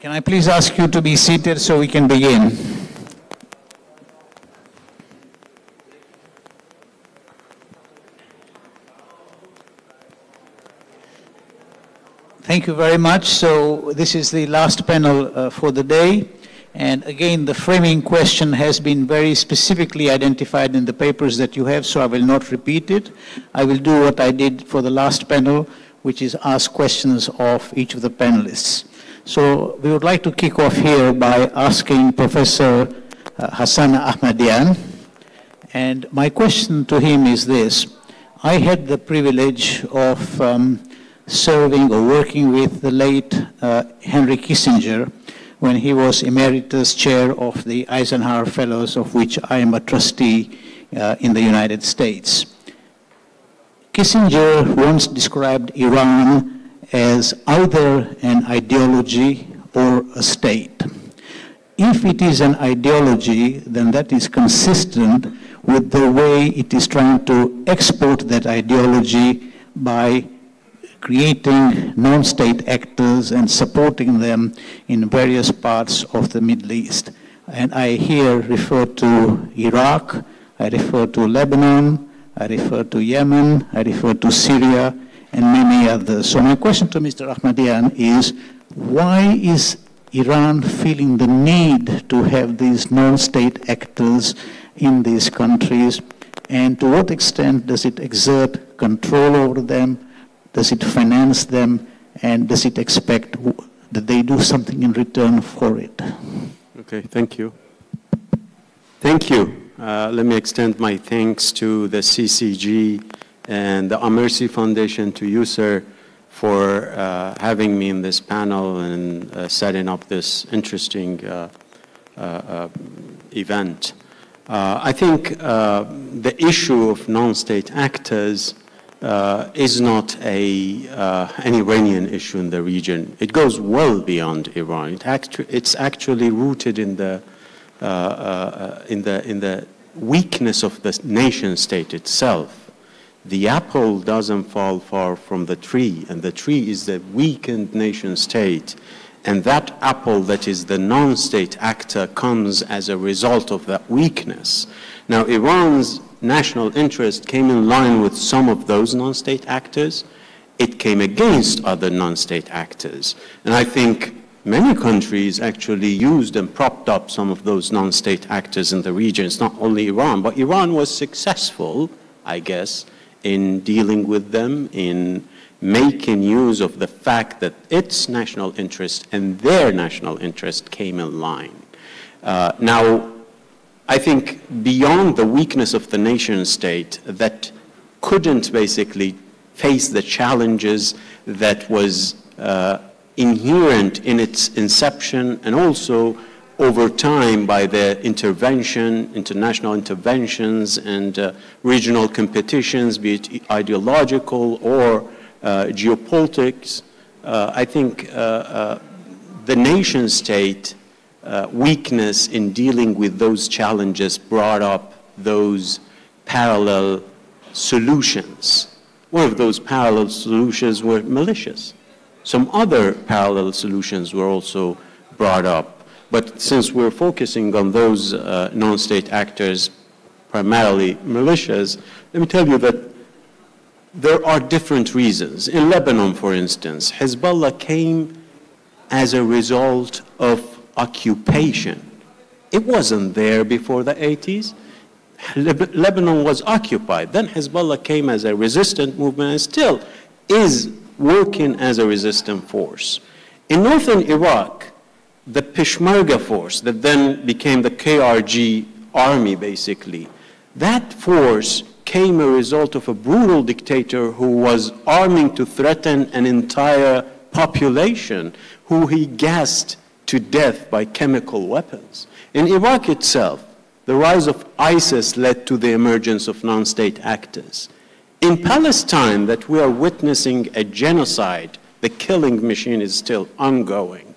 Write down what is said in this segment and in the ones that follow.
Can I please ask you to be seated so we can begin? Thank you very much. So this is the last panel uh, for the day. And again, the framing question has been very specifically identified in the papers that you have, so I will not repeat it. I will do what I did for the last panel, which is ask questions of each of the panelists. So we would like to kick off here by asking Professor uh, Hassan Ahmadian. And my question to him is this. I had the privilege of um, serving or working with the late uh, Henry Kissinger when he was emeritus chair of the Eisenhower Fellows, of which I am a trustee uh, in the United States. Kissinger once described Iran as either an ideology or a state. If it is an ideology, then that is consistent with the way it is trying to export that ideology by creating non-state actors and supporting them in various parts of the Middle East. And I here refer to Iraq, I refer to Lebanon, I refer to Yemen, I refer to Syria, and many others. So my question to Mr. Ahmadian is, why is Iran feeling the need to have these non-state actors in these countries? And to what extent does it exert control over them? Does it finance them? And does it expect that they do something in return for it? Okay, thank you. Thank you. Uh, let me extend my thanks to the CCG and the Amersi Foundation to you, sir, for uh, having me in this panel and uh, setting up this interesting uh, uh, uh event. I think the issue of non-state actors is not a, an Iranian issue in the region. It goes well beyond Iran. It actu it's actually rooted in the, in, the, in the weakness of the nation state itself the apple doesn't fall far from the tree, and the tree is the weakened nation state. And that apple that is the non-state actor comes as a result of that weakness. Now, Iran's national interest came in line with some of those non-state actors. It came against other non-state actors. And I think many countries actually used and propped up some of those non-state actors in the region. It's not only Iran, but Iran was successful, I guess, in dealing with them, in making use of the fact that its national interest and their national interest came in line. Uh, now, I think beyond the weakness of the nation state that couldn't basically face the challenges that was uh, inherent in its inception and also over time by the intervention, international interventions and uh, regional competitions, be it ideological or uh, geopolitics, uh, I think uh, uh, the nation state uh, weakness in dealing with those challenges brought up those parallel solutions. One of those parallel solutions were militias. Some other parallel solutions were also brought up. But since we're focusing on those uh, non-state actors, primarily militias, let me tell you that there are different reasons. In Lebanon, for instance, Hezbollah came as a result of occupation. It wasn't there before the 80s. Lebanon was occupied. Then Hezbollah came as a resistant movement and still is working as a resistant force. In northern Iraq, the Peshmerga force that then became the KRG army, basically, that force came as a result of a brutal dictator who was arming to threaten an entire population who he gassed to death by chemical weapons. In Iraq itself, the rise of ISIS led to the emergence of non-state actors. In Palestine, that we are witnessing a genocide, the killing machine is still ongoing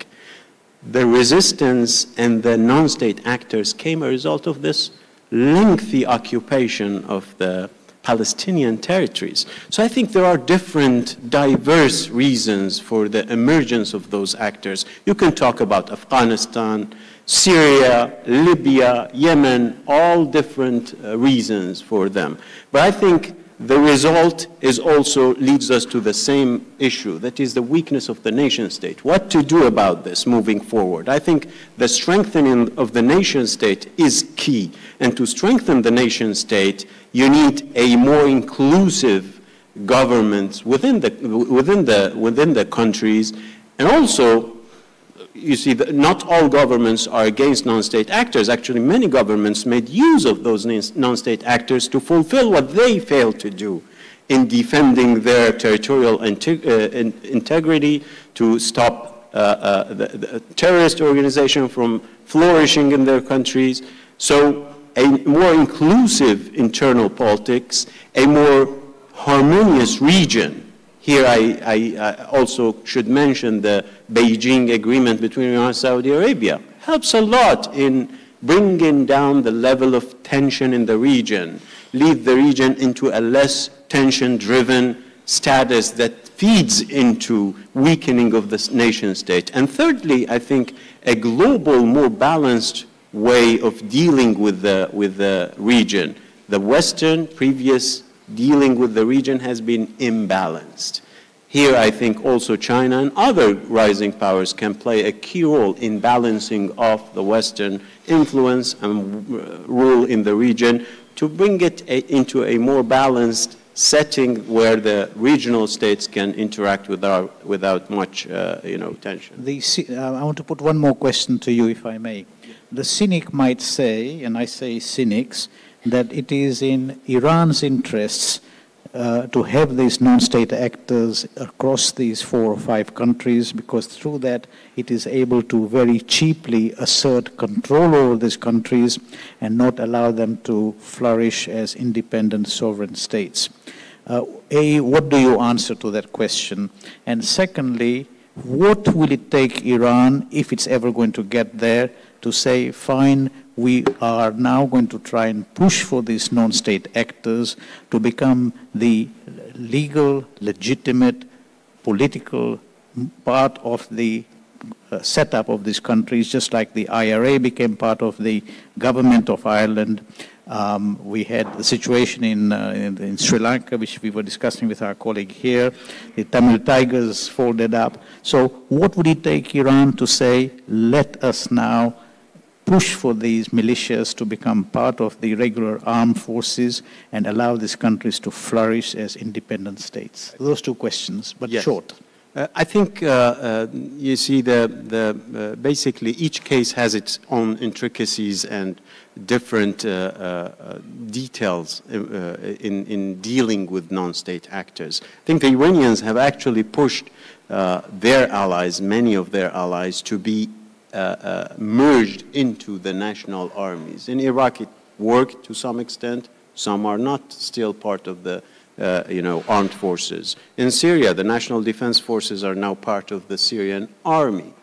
the resistance and the non-state actors came a result of this lengthy occupation of the Palestinian territories. So I think there are different, diverse reasons for the emergence of those actors. You can talk about Afghanistan, Syria, Libya, Yemen, all different uh, reasons for them. But I think the result is also leads us to the same issue, that is the weakness of the nation state. What to do about this moving forward? I think the strengthening of the nation state is key. And to strengthen the nation state, you need a more inclusive government within the, within the, within the countries, and also you see, not all governments are against non-state actors. Actually, many governments made use of those non-state actors to fulfill what they failed to do in defending their territorial integ uh, in integrity, to stop uh, uh, the, the terrorist organization from flourishing in their countries. So a more inclusive internal politics, a more harmonious region here I, I, I, also should mention the Beijing agreement between Iran and Saudi Arabia. Helps a lot in bringing down the level of tension in the region, lead the region into a less tension-driven status that feeds into weakening of the nation state. And thirdly, I think a global, more balanced way of dealing with the, with the region. The Western previous dealing with the region has been imbalanced. Here, I think also China and other rising powers can play a key role in balancing off the Western influence and uh, rule in the region to bring it a, into a more balanced setting where the regional states can interact without, without much uh, you know, tension. The, uh, I want to put one more question to you, if I may. The cynic might say, and I say cynics, that it is in Iran's interests uh, to have these non-state actors across these four or five countries because through that it is able to very cheaply assert control over these countries and not allow them to flourish as independent sovereign states. Uh, a, what do you answer to that question? And secondly, what will it take Iran, if it's ever going to get there, to say, fine, we are now going to try and push for these non-state actors to become the legal, legitimate, political part of the uh, setup of these countries, just like the IRA became part of the government of Ireland. Um, we had the situation in, uh, in, in, Sri Lanka, which we were discussing with our colleague here. The Tamil Tigers folded up. So what would it take Iran to say, let us now push for these militias to become part of the regular armed forces and allow these countries to flourish as independent states? Those two questions, but yes. short. Uh, I think uh, uh, you see the, the uh, basically each case has its own intricacies and different uh, uh, details in, in dealing with non-state actors. I think the Iranians have actually pushed their allies, many of their allies, to be merged into the national armies. In Iraq, it worked to some extent. Some are not still part of the uh, you know, armed forces. In Syria, the national defense forces are now part of the Syrian army.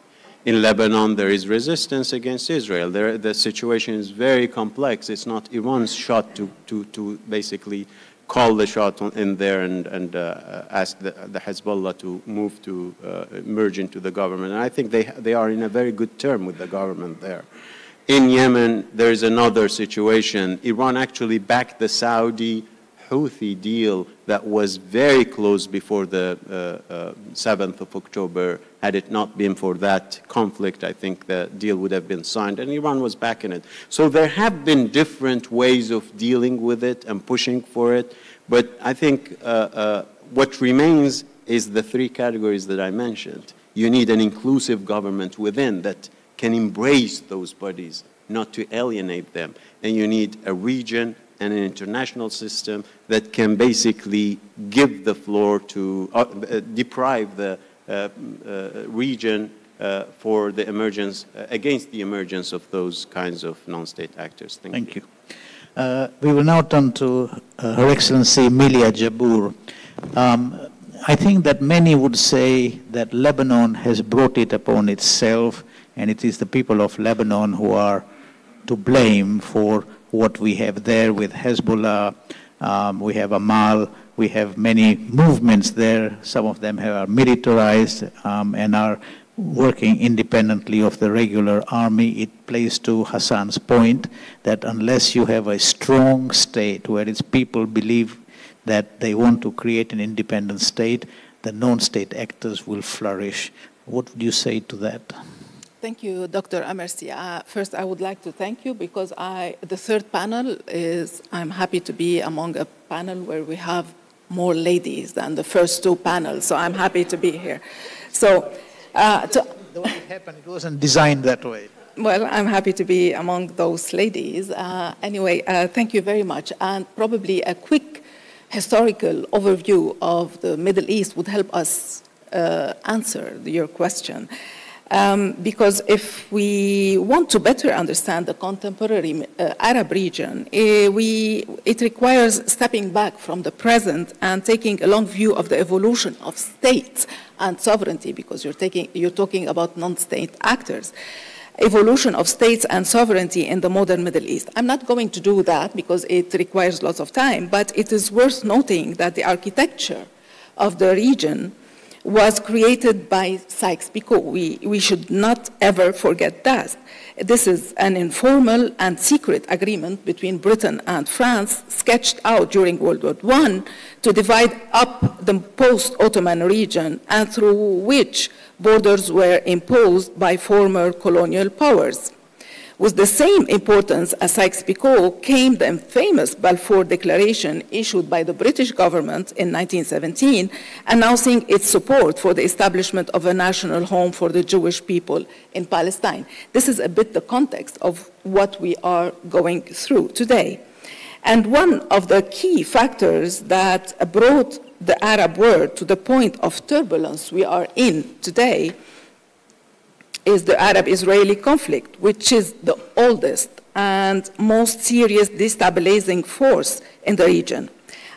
In Lebanon, there is resistance against Israel. There, the situation is very complex. It's not Iran's shot to, to, to basically call the shot in there and, and uh, ask the, the, Hezbollah to move to uh, merge into the government. And I think they, they are in a very good term with the government there. In Yemen, there is another situation. Iran actually backed the Saudi Houthi deal that was very close before the uh, uh, 7th of October. Had it not been for that conflict, I think the deal would have been signed, and Iran was back in it. So there have been different ways of dealing with it and pushing for it, but I think uh, uh what remains is the three categories that I mentioned. You need an inclusive government within that can embrace those bodies, not to alienate them. And you need a region and an international system that can basically give the floor to, uh, uh, deprive the region uh, for the emergence, uh, against the emergence of those kinds of non-state actors. Thank, Thank you. you. we will now turn to Her Excellency Emilia Jabbour. Um, I think that many would say that Lebanon has brought it upon itself, and it is the people of Lebanon who are to blame for what we have there with Hezbollah Um, we have Amal. We have many movements there. Some of them have, are militarized um, and are working independently of the regular army. It plays to Hassan's point that unless you have a strong state where its people believe that they want to create an independent state, the non-state actors will flourish. What would you say to that? Thank you, Dr. Amersi. Uh, first, I would like to thank you because I, the third panel is, I'm happy to be among a panel where we have more ladies than the first two panels, so I'm happy to be here. So, uh, to, the way it happened, it wasn't designed that way. Well, I'm happy to be among those ladies. Uh, anyway, uh, thank you very much. And probably a quick historical overview of the Middle East would help us uh, answer your question. Um, because if we want to better understand the contemporary uh, Arab region, uh, we, it requires stepping back from the present and taking a long view of the evolution of states and sovereignty, because you're, taking, you're talking about non-state actors evolution of states and sovereignty in the modern Middle East. I'm not going to do that because it requires lots of time, but it is worth noting that the architecture of the region was created by Sykes-Picot. We, we should not ever forget that. This is an informal and secret agreement between Britain and France sketched out during World War I to divide up the post-Ottoman region and through which borders were imposed by former colonial powers. With the same importance as Sykes-Picot came the famous Balfour Declaration issued by the British government in 1917, announcing its support for the establishment of a national home for the Jewish people in Palestine. This is a bit the context of what we are going through today. And one of the key factors that brought the Arab world to the point of turbulence we are in today is the Arab-Israeli conflict, which is the oldest and most serious destabilizing force in the region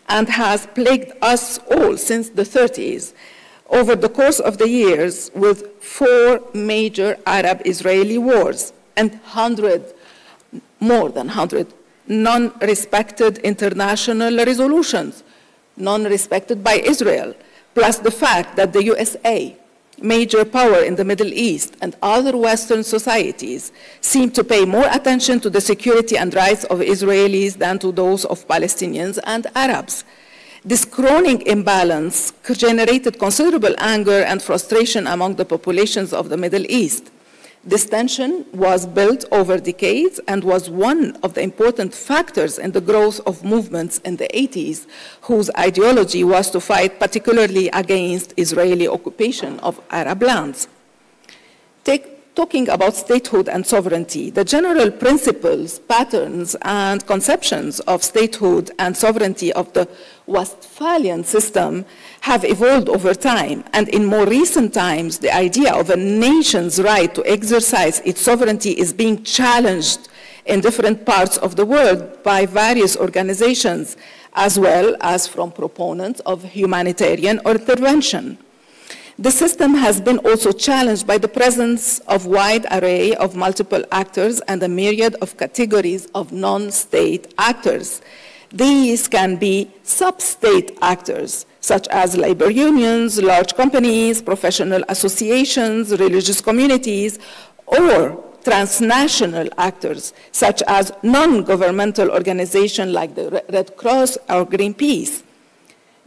and has plagued us all since the 30s over the course of the years with four major Arab-Israeli wars and 100, more than 100, non-respected international resolutions, non-respected by Israel, plus the fact that the USA major power in the Middle East and other Western societies seem to pay more attention to the security and rights of Israelis than to those of Palestinians and Arabs. This chronic imbalance generated considerable anger and frustration among the populations of the Middle East. This tension was built over decades and was one of the important factors in the growth of movements in the 80s, whose ideology was to fight particularly against Israeli occupation of Arab lands. Take, talking about statehood and sovereignty, the general principles, patterns, and conceptions of statehood and sovereignty of the Westphalian system have evolved over time, and in more recent times, the idea of a nation's right to exercise its sovereignty is being challenged in different parts of the world by various organizations, as well as from proponents of humanitarian intervention. The system has been also challenged by the presence of wide array of multiple actors and a myriad of categories of non-state actors. These can be sub-state actors, such as labor unions, large companies, professional associations, religious communities, or transnational actors, such as non-governmental organizations like the Red Cross or Greenpeace.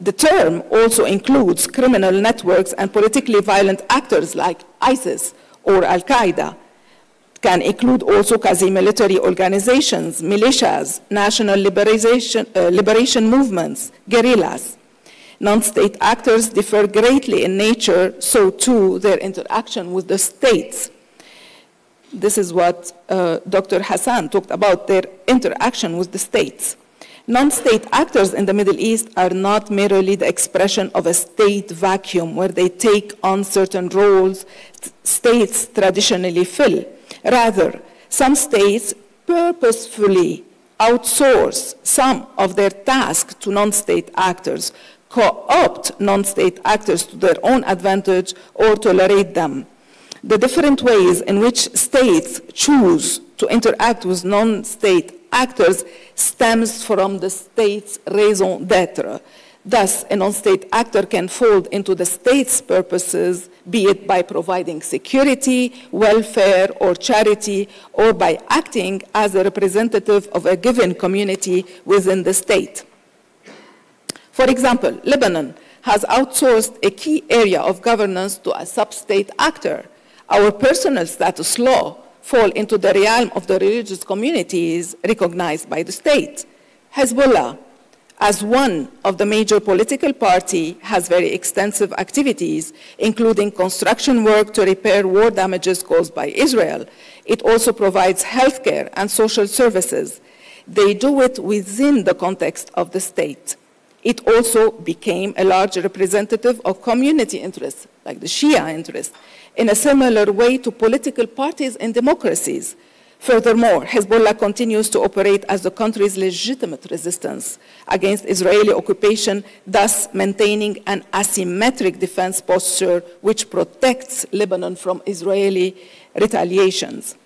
The term also includes criminal networks and politically violent actors like ISIS or Al-Qaeda. It can include also quasi-military organizations, militias, national liberation, uh, liberation movements, guerrillas. Non-state actors differ greatly in nature, so too their interaction with the states. This is what uh, Dr. Hassan talked about, their interaction with the states. Non-state actors in the Middle East are not merely the expression of a state vacuum where they take on certain roles states traditionally fill. Rather, some states purposefully outsource some of their tasks to non-state actors co-opt non-state actors to their own advantage or tolerate them. The different ways in which states choose to interact with non-state actors stems from the state's raison d'etre. Thus, a non-state actor can fold into the state's purposes, be it by providing security, welfare, or charity, or by acting as a representative of a given community within the state. For example, Lebanon has outsourced a key area of governance to a sub-state actor. Our personal status law fall into the realm of the religious communities recognized by the state. Hezbollah as one of the major political party, has very extensive activities, including construction work to repair war damages caused by Israel. It also provides healthcare and social services. They do it within the context of the state. It also became a large representative of community interests, like the Shia interests, in a similar way to political parties in democracies. Furthermore, Hezbollah continues to operate as the country's legitimate resistance against Israeli occupation, thus maintaining an asymmetric defense posture which protects Lebanon from Israeli retaliations.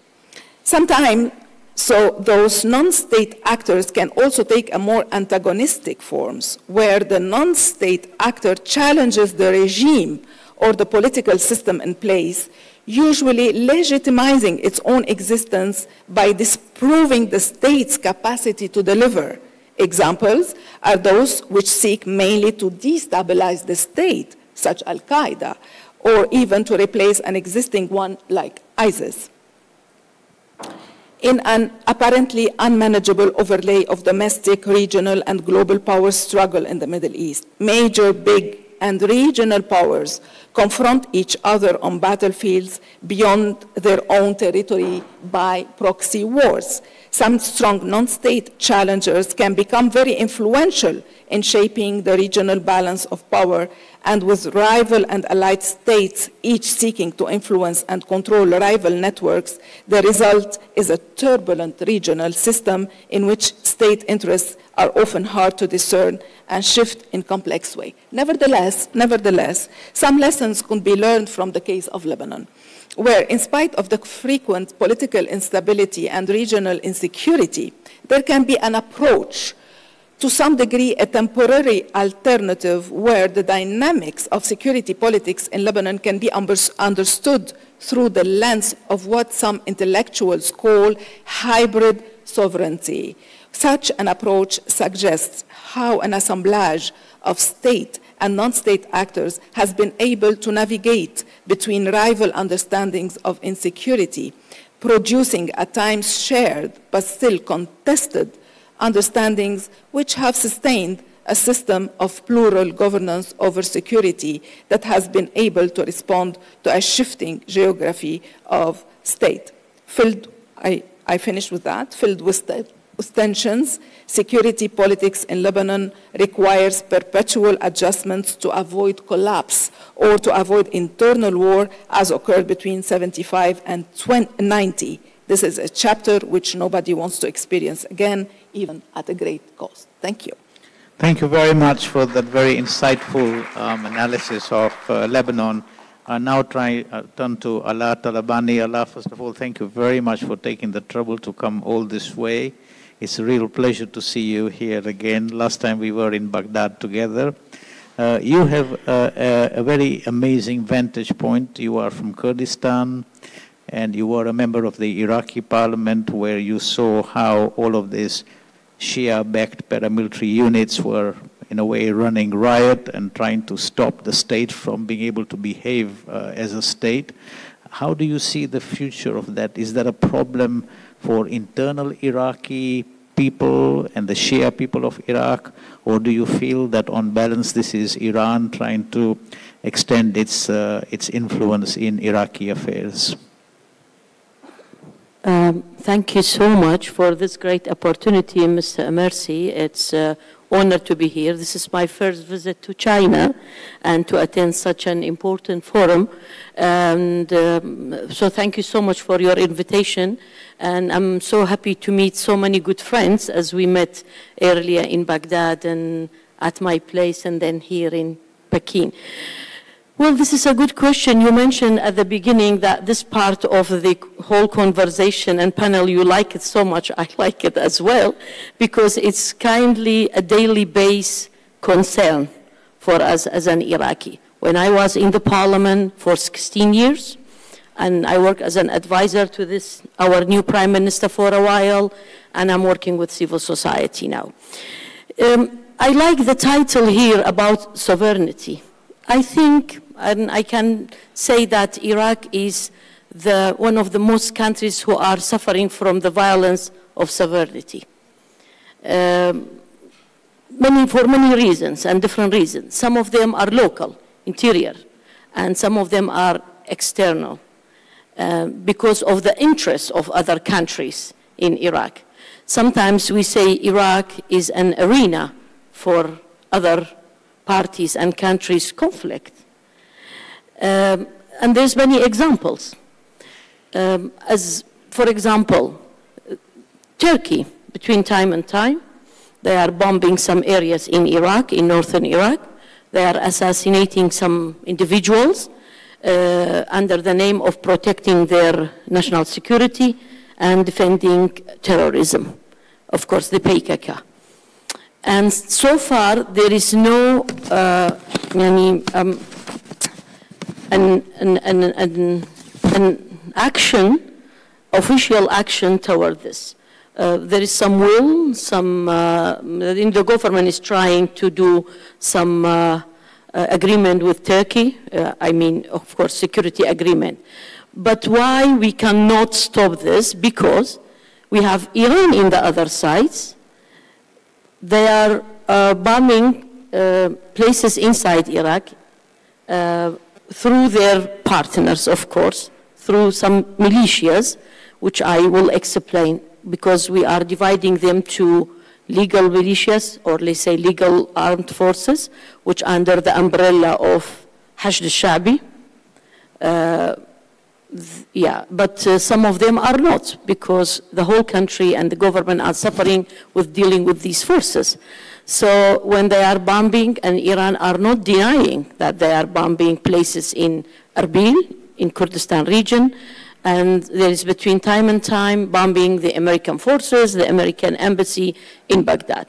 Sometimes, so those non-state actors can also take a more antagonistic forms, where the non-state actor challenges the regime or the political system in place usually legitimizing its own existence by disproving the state's capacity to deliver. Examples are those which seek mainly to destabilize the state, such Al Qaeda, or even to replace an existing one like ISIS. In an apparently unmanageable overlay of domestic, regional, and global power struggle in the Middle East, major big and regional powers confront each other on battlefields beyond their own territory by proxy wars. Some strong non-state challengers can become very influential in shaping the regional balance of power and with rival and allied states each seeking to influence and control rival networks, the result is a turbulent regional system in which state interests are often hard to discern and shift in complex way. Nevertheless, nevertheless, some lessons could be learned from the case of Lebanon, where in spite of the frequent political instability and regional insecurity, there can be an approach to some degree a temporary alternative where the dynamics of security politics in Lebanon can be understood through the lens of what some intellectuals call hybrid sovereignty. Such an approach suggests how an assemblage of state and non-state actors has been able to navigate between rival understandings of insecurity, producing at times shared but still contested understandings which have sustained a system of plural governance over security that has been able to respond to a shifting geography of state. Filled, I, I finished with that, filled with tensions, security politics in Lebanon requires perpetual adjustments to avoid collapse or to avoid internal war as occurred between 75 and 20, 90. This is a chapter which nobody wants to experience again, even at a great cost. Thank you. Thank you very much for that very insightful um, analysis of uh, Lebanon. I now try uh, turn to Alaa Talabani. Alaa, first of all, thank you very much for taking the trouble to come all this way. It's a real pleasure to see you here again. Last time we were in Baghdad together. Uh, you have uh, a, a, very amazing vantage point. You are from Kurdistan, and you were a member of the Iraqi parliament where you saw how all of these Shia-backed paramilitary units were in a way running riot and trying to stop the state from being able to behave uh, as a state. How do you see the future of that? Is that a problem for internal Iraqi people and the Shia people of Iraq? Or do you feel that on balance this is Iran trying to extend its, uh, its influence in Iraqi affairs? Um, thank you so much for this great opportunity, Mr. Amersi. It's uh, honored to be here. This is my first visit to China and to attend such an important forum. And um, so thank you so much for your invitation. And I'm so happy to meet so many good friends as we met earlier in Baghdad and at my place and then here in Peking. Well, this is a good question. You mentioned at the beginning that this part of the whole conversation and panel, you like it so much. I like it as well because it's kindly a daily base concern for us as an Iraqi. When I was in the parliament for 16 years, and I work as an advisor to this, our new prime minister for a while, and I'm working with civil society now. Um, I like the title here about sovereignty. I think and I can say that Iraq is the, one of the most countries who are suffering from the violence of sovereignty. Um, many, for many reasons and different reasons. Some of them are local, interior, and some of them are external uh, because of the interests of other countries in Iraq. Sometimes we say Iraq is an arena for other parties and countries' conflict. Um, and there's many examples. Um, as, for example, Turkey, between time and time, they are bombing some areas in Iraq, in northern Iraq. They are assassinating some individuals uh, under the name of protecting their national security and defending terrorism. Of course, the PKK. And so far, there is no uh, um, an, an, an, an, action, official action toward this. Uh, there is some will, some, uh, the government is trying to do some uh, uh agreement with Turkey, uh, I mean, of course, security agreement. But why we cannot stop this? Because we have Iran in the other sides. They are uh, bombing uh, places inside Iraq uh, through their partners, of course, through some militias, which I will explain because we are dividing them to legal militias, or let's say legal armed forces, which under the umbrella of Hashd al-Shabi. Uh, Yeah, but uh, some of them are not because the whole country and the government are suffering with dealing with these forces. So when they are bombing, and Iran are not denying that they are bombing places in Erbil, in Kurdistan region, and there is between time and time bombing the American forces, the American embassy in Baghdad.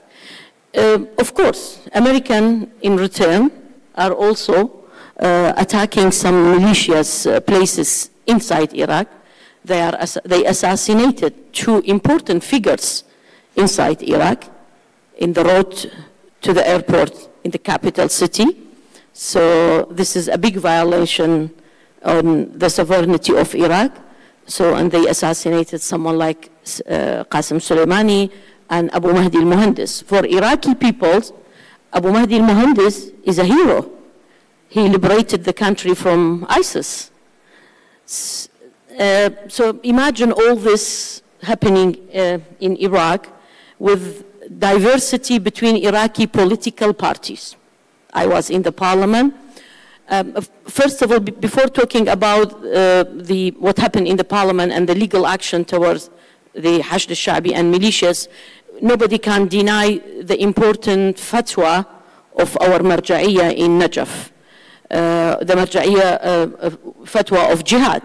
Uh, of course, American in return are also uh, attacking some malicious uh, places inside Iraq. They, are, they assassinated two important figures inside Iraq in the road to the airport in the capital city. So this is a big violation on the sovereignty of Iraq. So, and they assassinated someone like uh, Qasem Soleimani and Abu Mahdi al-Muhandis. For Iraqi peoples, Abu Mahdi al-Muhandis is a hero. He liberated the country from ISIS. Uh, so imagine all this happening uh, in Iraq with diversity between Iraqi political parties. I was in the parliament. Um, first of all, before talking about uh, the, what happened in the parliament and the legal action towards the Hashd al-Shabi and militias, nobody can deny the important fatwa of our marja'iyya in Najaf, the marja'iyya uh, fatwa of jihad.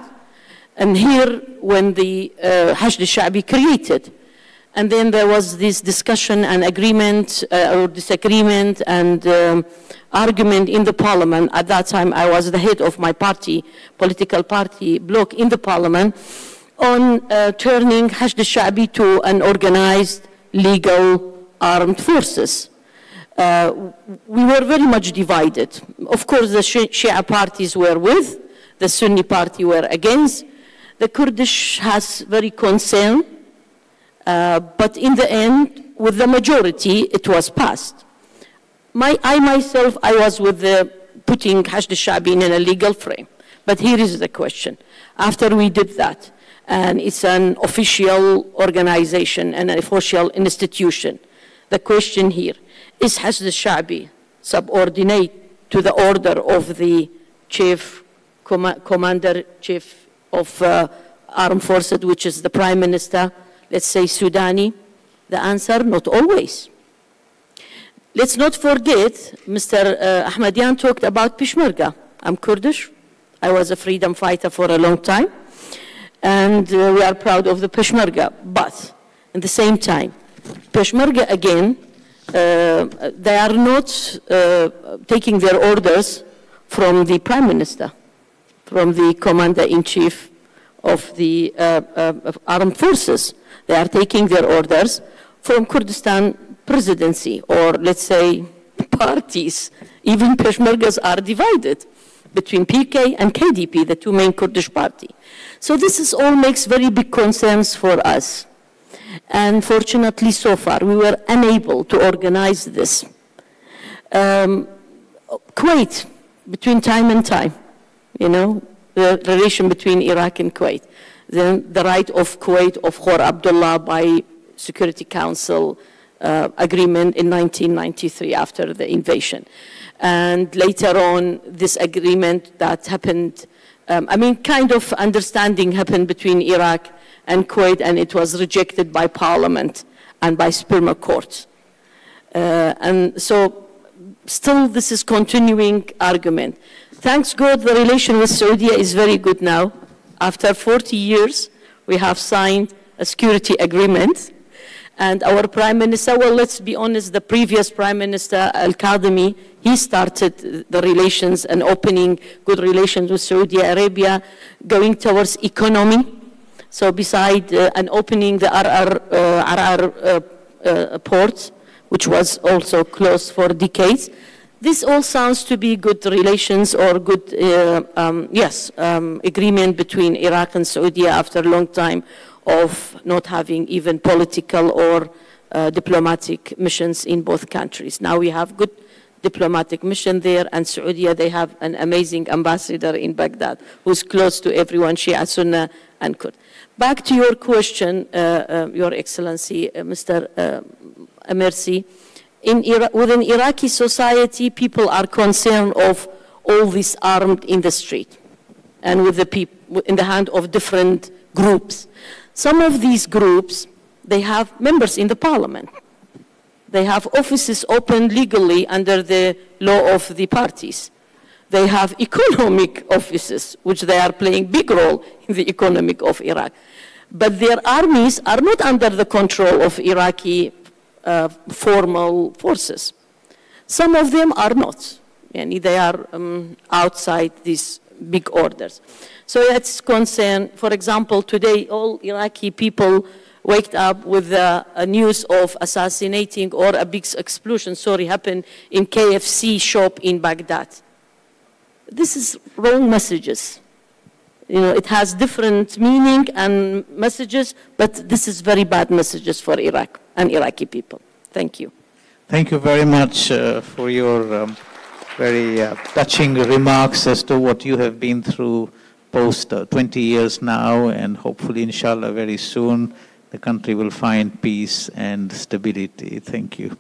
And here, when the uh, Hashd al-Shabi created and then there was this discussion and agreement uh, or disagreement and um, argument in the parliament. At that time, I was the head of my party, political party bloc in the parliament, on uh, turning Hashd al-Sha'bi to an organized legal armed forces. Uh, we were very much divided. Of course, the Shia parties were with, the Sunni party were against. The Kurdish has very concern, uh, but in the end, with the majority, it was passed. My, I myself, I was with the putting Hashd al-Shabi in a legal frame. But here is the question. After we did that, and it's an official organization and an official institution, the question here, is Hashd al-Shabi subordinate to the order of the chief, com commander chief of uh, armed forces, which is the prime minister, let's say Sudani? The answer, not always. Let's not forget, Mr. Uh, Ahmadian talked about Peshmerga. I'm Kurdish. I was a freedom fighter for a long time. And uh, we are proud of the Peshmerga. But at the same time, Peshmerga again, they are not uh, taking their orders from the prime minister, from the commander-in-chief of the uh, uh, armed forces. They are taking their orders from Kurdistan presidency, or let's say parties. Even Peshmergas are divided between PK and KDP, the two main Kurdish party. So this is all makes very big concerns for us. And fortunately, so far, we were unable to organize this. Um, Kuwait, between time and time, you know, the relation between Iraq and Kuwait. Then the right of Kuwait of Khor Abdullah by Security Council uh, agreement in 1993 after the invasion. And later on, this agreement that happened, um, I mean, kind of understanding happened between Iraq and Kuwait, and it was rejected by parliament and by Supreme Court. Uh, and so still this is continuing argument. Thanks God the relation with Saudi is very good now. After 40 years, we have signed a security agreement. And our prime minister, well, let's be honest, the previous prime minister, Al-Kadhimi, he started the relations and opening good relations with Saudi Arabia, going towards economy. So beside uh, and opening the Arar, uh, Arar uh, uh, port, which was also closed for decades, this all sounds to be good relations or good, uh, um, yes, um, agreement between Iraq and Saudi after a long time of not having even political or uh, diplomatic missions in both countries. Now we have good diplomatic mission there, and Saudi, they have an amazing ambassador in Baghdad who's close to everyone, Shia, Sunnah, and Kurd. Back to your question, uh, uh, Your Excellency, uh, Mr. Amersi in Ira within Iraqi society, people are concerned of all this armed in the street and with the in the hand of different groups. Some of these groups, they have members in the parliament. They have offices opened legally under the law of the parties. They have economic offices, which they are playing big role in the economic of Iraq. But their armies are not under the control of Iraqi uh, formal forces. Some of them are not, and they are um, outside these big orders. So that's concern. For example, today all Iraqi people waked up with the news of assassinating or a big explosion, sorry, happened in KFC shop in Baghdad. This is wrong messages. You know, it has different meaning and messages, but this is very bad messages for Iraq and Iraqi people. Thank you. Thank you very much uh, for your um, very uh, touching remarks as to what you have been through post uh, 20 years now, and hopefully, inshallah, very soon the country will find peace and stability. Thank you.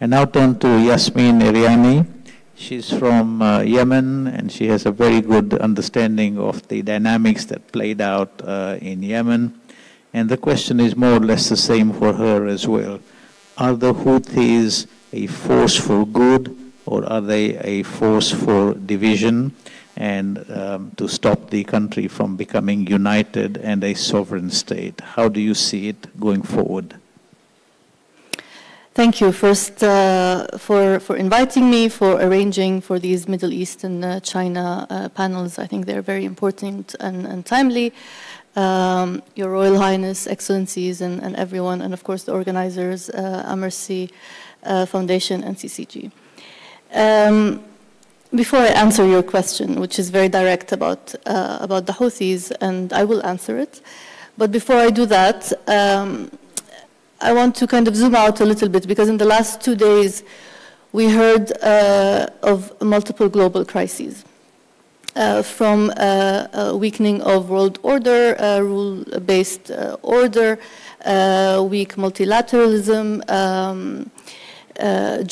I now turn to Yasmeen Eryani. She's from uh, Yemen, and she has a very good understanding of the dynamics that played out uh, in Yemen. And the question is more or less the same for her as well. Are the Houthis a force for good, or are they a force for division and um, to stop the country from becoming united and a sovereign state? How do you see it going forward? Thank you first uh, for, for inviting me, for arranging for these Middle East and uh, China uh, panels. I think they're very important and, and timely. Um, Your Royal Highness, Excellencies, and, and, everyone, and of course the organizers, uh, Amersi uh, Foundation and CCG. Um, before I answer your question, which is very direct about, uh, about the Houthis, and I will answer it, but before I do that, um, I want to kind of zoom out a little bit because in the last two days we heard uh, of multiple global crises. Uh, from uh, a weakening of world order, uh, rule-based uh, order, uh, weak multilateralism, um,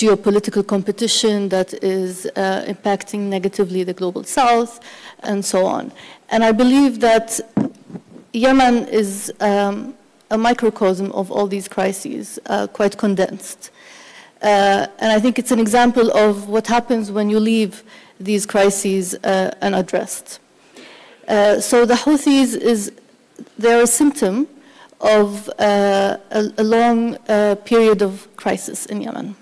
geopolitical competition that is impacting negatively the global south, and so on. And I believe that Yemen is um, a microcosm of all these crises, uh, quite condensed. Uh, and I think it's an example of what happens when you leave these crises uh, unaddressed. Uh, so the Houthis is, they're a symptom of uh, a, a, long uh, period of crisis in Yemen,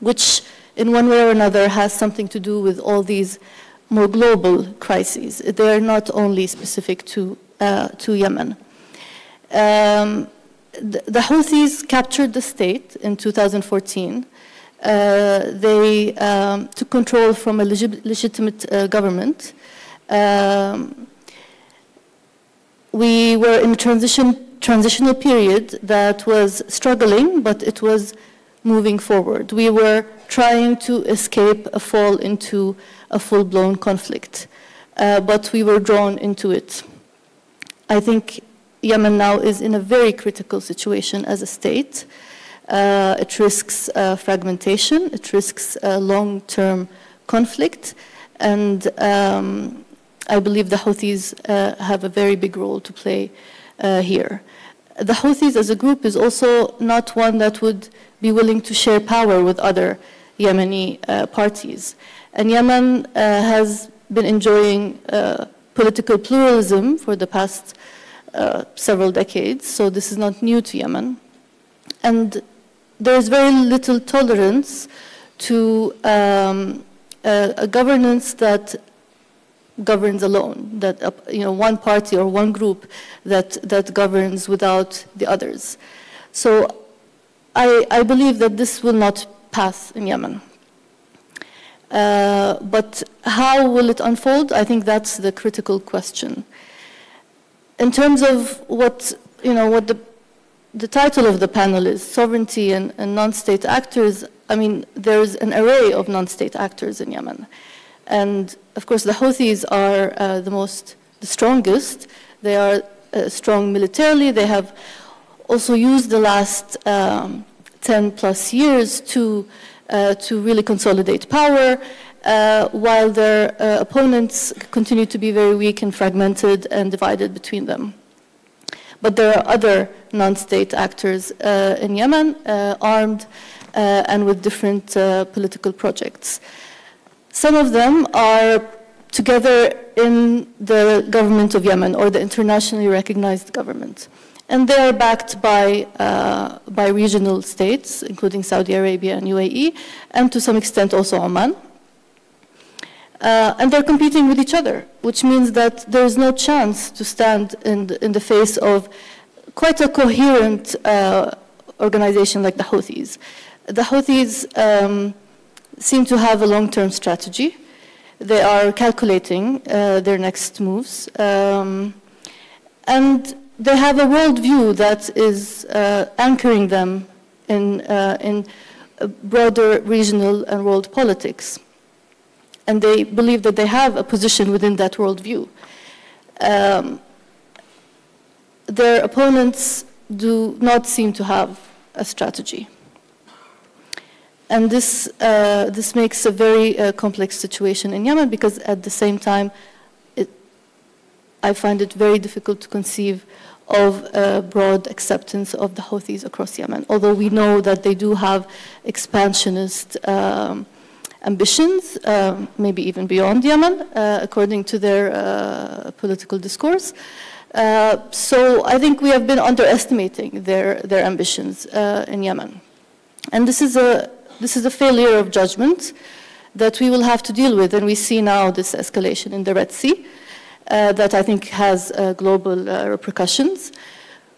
which in one way or another has something to do with all these more global crises. They are not only specific to, to Yemen. Um, the, the, Houthis captured the state in 2014. Uh, they um, took control from a legi legitimate uh, government. Um, we were in a transition, transitional period that was struggling, but it was moving forward. We were trying to escape a fall into a full-blown conflict, uh, but we were drawn into it. I think Yemen now is in a very critical situation as a state. Uh, it risks uh, fragmentation, it risks long-term conflict, and um, I believe the Houthis uh, have a very big role to play uh, here. The Houthis as a group is also not one that would be willing to share power with other Yemeni uh, parties. And Yemen has been enjoying political pluralism for the past uh, several decades, so this is not new to Yemen. And there is very little tolerance to um, a, a, governance that governs alone, that uh, you know one party or one group that that governs without the others. So I, I believe that this will not pass in Yemen. Uh, but how will it unfold? I think that's the critical question in terms of what, you know, what the, the title of the panel is, sovereignty and, and non-state actors, I mean, there's an array of non-state actors in Yemen. And of course, the Houthis are uh, the most, the strongest. They are uh, strong militarily. They have also used the last um, 10 plus years to, uh, to really consolidate power uh, while their uh, opponents continue to be very weak and fragmented and divided between them. But there are other non-state actors uh, in Yemen, uh, armed uh, and with different political projects. Some of them are together in the government of Yemen or the internationally recognized government. And they are backed by, by regional states, including Saudi Arabia and UAE, and to some extent also Oman. Uh, and they're competing with each other, which means that there is no chance to stand in the, in the face of quite a coherent uh, organization like the Houthis. The Houthis um, seem to have a long-term strategy. They are calculating uh, their next moves. Um, and they have a worldview that is uh, anchoring them in, uh, in broader regional and world politics and they believe that they have a position within that worldview. Um, their opponents do not seem to have a strategy. And this, uh, this makes a very uh, complex situation in Yemen because at the same time, it, I find it very difficult to conceive of a broad acceptance of the Houthis across Yemen, although we know that they do have expansionist um, ambitions, uh, maybe even beyond Yemen, uh, according to their uh, political discourse. Uh, so I think we have been underestimating their, their ambitions in Yemen. And this is, a, this is a failure of judgment that we will have to deal with, and we see now this escalation in the Red Sea that I think has global repercussions.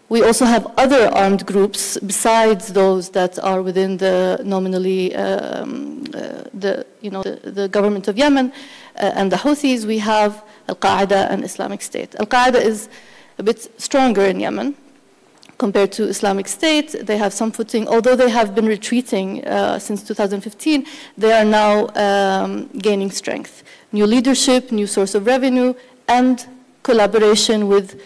We also have other armed groups besides those that are within the nominally um, uh, the you know the, the government of Yemen uh, and the Houthis. We have Al Qaeda and Islamic State. Al Qaeda is a bit stronger in Yemen compared to Islamic State. They have some footing, although they have been retreating uh, since 2015. They are now um, gaining strength. New leadership, new source of revenue, and collaboration with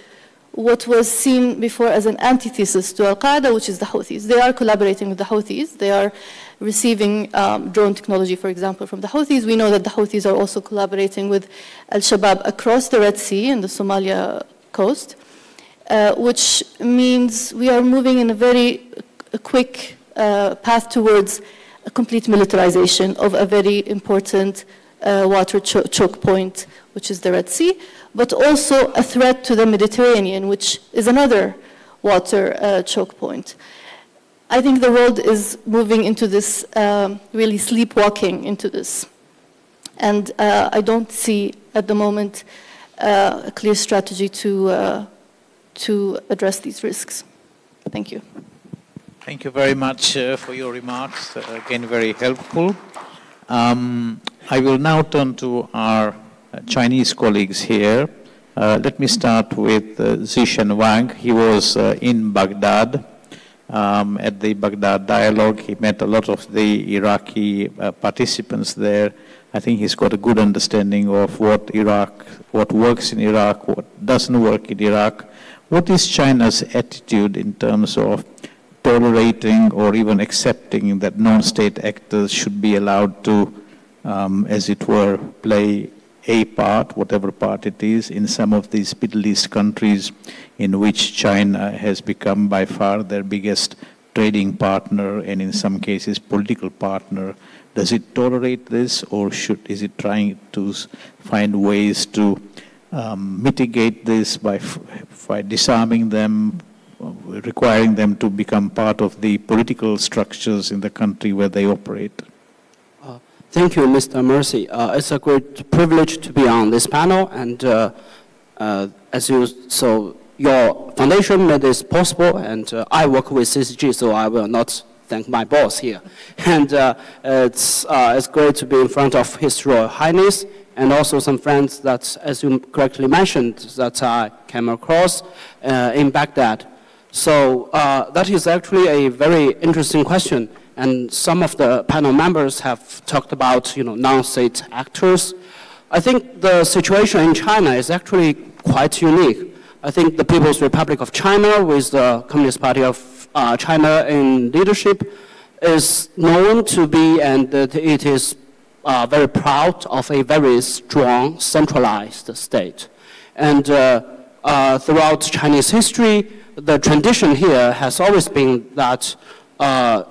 what was seen before as an antithesis to Al-Qaeda, which is the Houthis. They are collaborating with the Houthis. They are receiving um, drone technology, for example, from the Houthis. We know that the Houthis are also collaborating with Al-Shabaab across the Red Sea and the Somalia coast, uh, which means we are moving in a very quick uh, path towards a complete militarization of a very important uh, water cho choke point, which is the Red Sea, but also a threat to the Mediterranean, which is another water uh, choke point. I think the world is moving into this, um, really sleepwalking into this. And uh, I don't see at the moment uh, a clear strategy to, uh, to address these risks. Thank you. Thank you very much uh, for your remarks. Uh, again, very helpful. Um, I will now turn to our Chinese colleagues here. Uh, let me start with uh, Zichen Wang. He was uh, in Baghdad um, at the Baghdad dialogue. He met a lot of the Iraqi uh, participants there. I think he's got a good understanding of what Iraq, what works in Iraq, what doesn't work in Iraq. What is China's attitude in terms of tolerating or even accepting that non-state actors should be allowed to, um, as it were, play a part, whatever part it is, in some of these Middle East countries in which China has become by far their biggest trading partner and in some cases political partner. Does it tolerate this or should, is it trying to find ways to um, mitigate this by, by disarming them, requiring them to become part of the political structures in the country where they operate? Uh, thank you, Mr. Amersi. Uh, it's a great privilege to be on this panel, and uh, uh as you so your foundation made this possible, and uh, I work with CCG, so I will not thank my boss here. And uh, it's it's great to be in front of His Royal Highness and also some friends that, as you correctly mentioned, that I came across in Baghdad. So uh, that is actually a very interesting question. And some of the panel members have talked about, you know, non-state actors. I think the situation in China is actually quite unique. I think the People's Republic of China, with the Communist Party of uh, China in leadership, is known to be, and it is uh, very proud of a very strong centralized state. And uh, uh, throughout Chinese history, the tradition here has always been that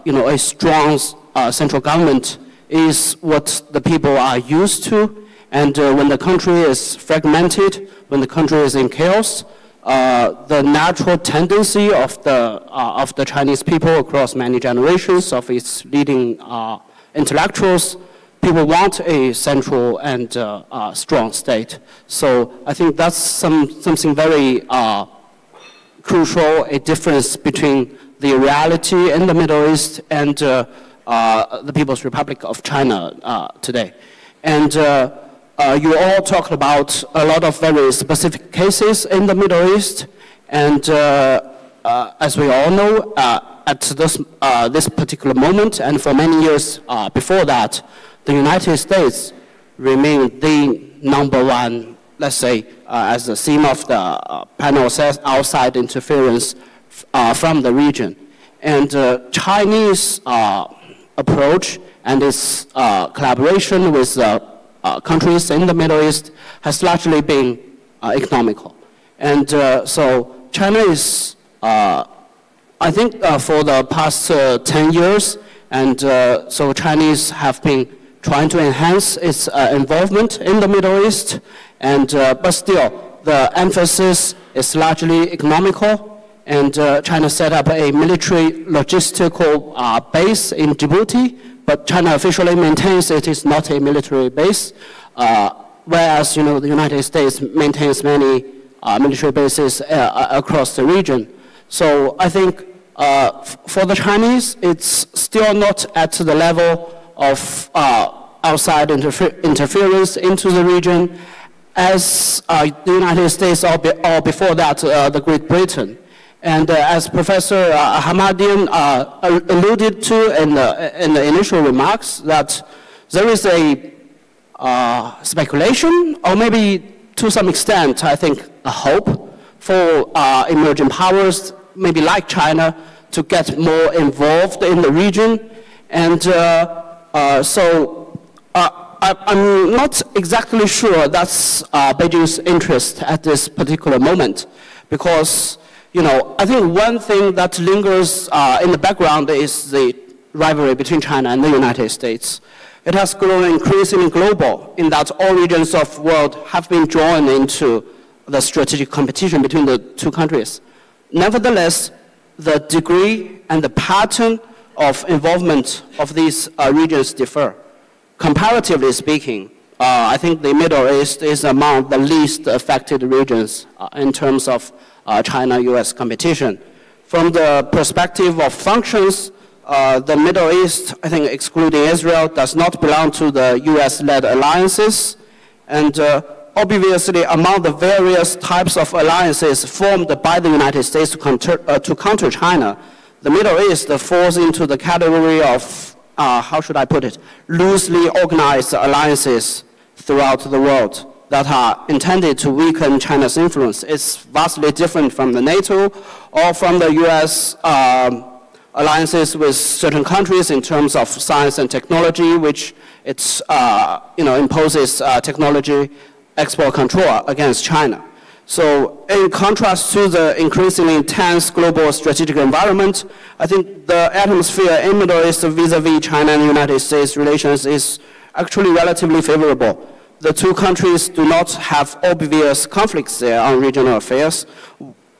you know, a strong uh, central government is what the people are used to. And uh, when the country is fragmented, when the country is in chaos, uh, the natural tendency of the, uh, of the Chinese people across many generations of its leading uh, intellectuals, people want a central and strong state. So I think that's some, something very crucial, a difference between the reality in the Middle East and uh, uh, the People's Republic of China uh, today. And uh, uh, you all talked about a lot of very specific cases in the Middle East. And uh, as we all know, at this, this particular moment and for many years before that, the United States remained the number one let's say, Uh, as the theme of the uh, panel says, outside interference uh, from the region. And uh, Chinese uh, approach and its collaboration with countries in the Middle East has largely been economical. And so China is, I think, for the past 10 years, and so Chinese have been trying to enhance its uh, involvement in the Middle East and, uh, but still, the emphasis is largely economical. And uh, China set up a military logistical uh, base in Djibouti, but China officially maintains it is not a military base. Uh, whereas, you know, the United States maintains many uh, military bases uh, across the region. So I think for the Chinese, it's still not at the level of outside interfer interference into the region as uh, the United States or, be, or before that, uh, the Great Britain. And uh, as Professor uh, Ahmadian uh, alluded to in the, in the initial remarks, that there is a uh, speculation, or maybe to some extent, I think, a hope for emerging powers, maybe like China, to get more involved in the region. And so I'm not exactly sure that's uh, Beijing's interest at this particular moment, because you know I think one thing that lingers uh, in the background is the rivalry between China and the United States. It has grown increasingly global in that all regions of the world have been drawn into the strategic competition between the two countries. Nevertheless, the degree and the pattern of involvement of these uh, regions differ. Comparatively speaking, uh, I think the Middle East is among the least affected regions uh, in terms of uh, China-US competition. From the perspective of functions, uh, the Middle East, I think excluding Israel, does not belong to the US-led alliances. And uh, obviously, among the various types of alliances formed by the United States to counter, uh, to counter China, the Middle East falls into the category of, uh, how should I put it, loosely organized alliances throughout the world that are intended to weaken China's influence. It's vastly different from the NATO or from the US um, alliances with certain countries in terms of science and technology, which it's, uh, you know, imposes uh, technology export control against China. So in contrast to the increasingly intense global strategic environment, I think the atmosphere in Middle East vis-a-vis China and United States relations is actually relatively favorable. The two countries do not have obvious conflicts there on regional affairs.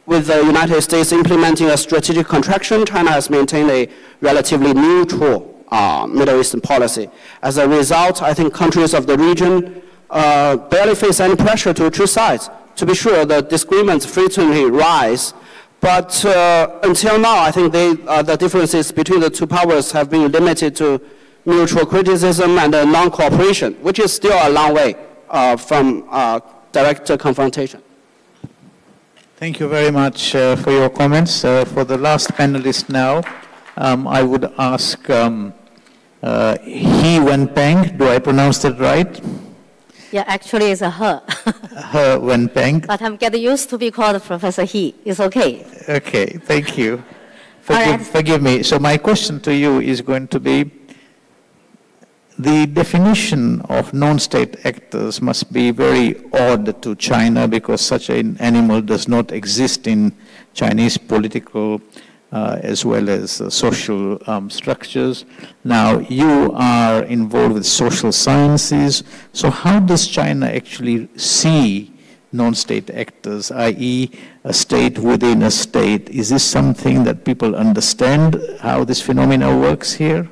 With the United States implementing a strategic contraction, China has maintained a relatively neutral uh, Middle Eastern policy. As a result, I think countries of the region uh, barely face any pressure to choose sides. To be sure, the disagreements frequently rise, but uh, until now, I think they, uh, the differences between the two powers have been limited to mutual criticism and uh, non-cooperation, which is still a long way uh, from uh, direct confrontation. Thank you very much uh, for your comments. For the last panelist now, um, I would ask um, He Wenping, do I pronounce that right? Yeah, actually it's a her. her Wenping. But I'm getting used to be called Professor He. It's okay. Okay, thank you. Forgive, right. forgive me. So my question to you is going to be, the definition of non-state actors must be very odd to China because such an animal does not exist in Chinese political uh, as well as uh, social um, structures. Now, you are involved with social sciences, so how does China actually see non-state actors, i.e. a state within a state? Is this something that people understand how this phenomena works here?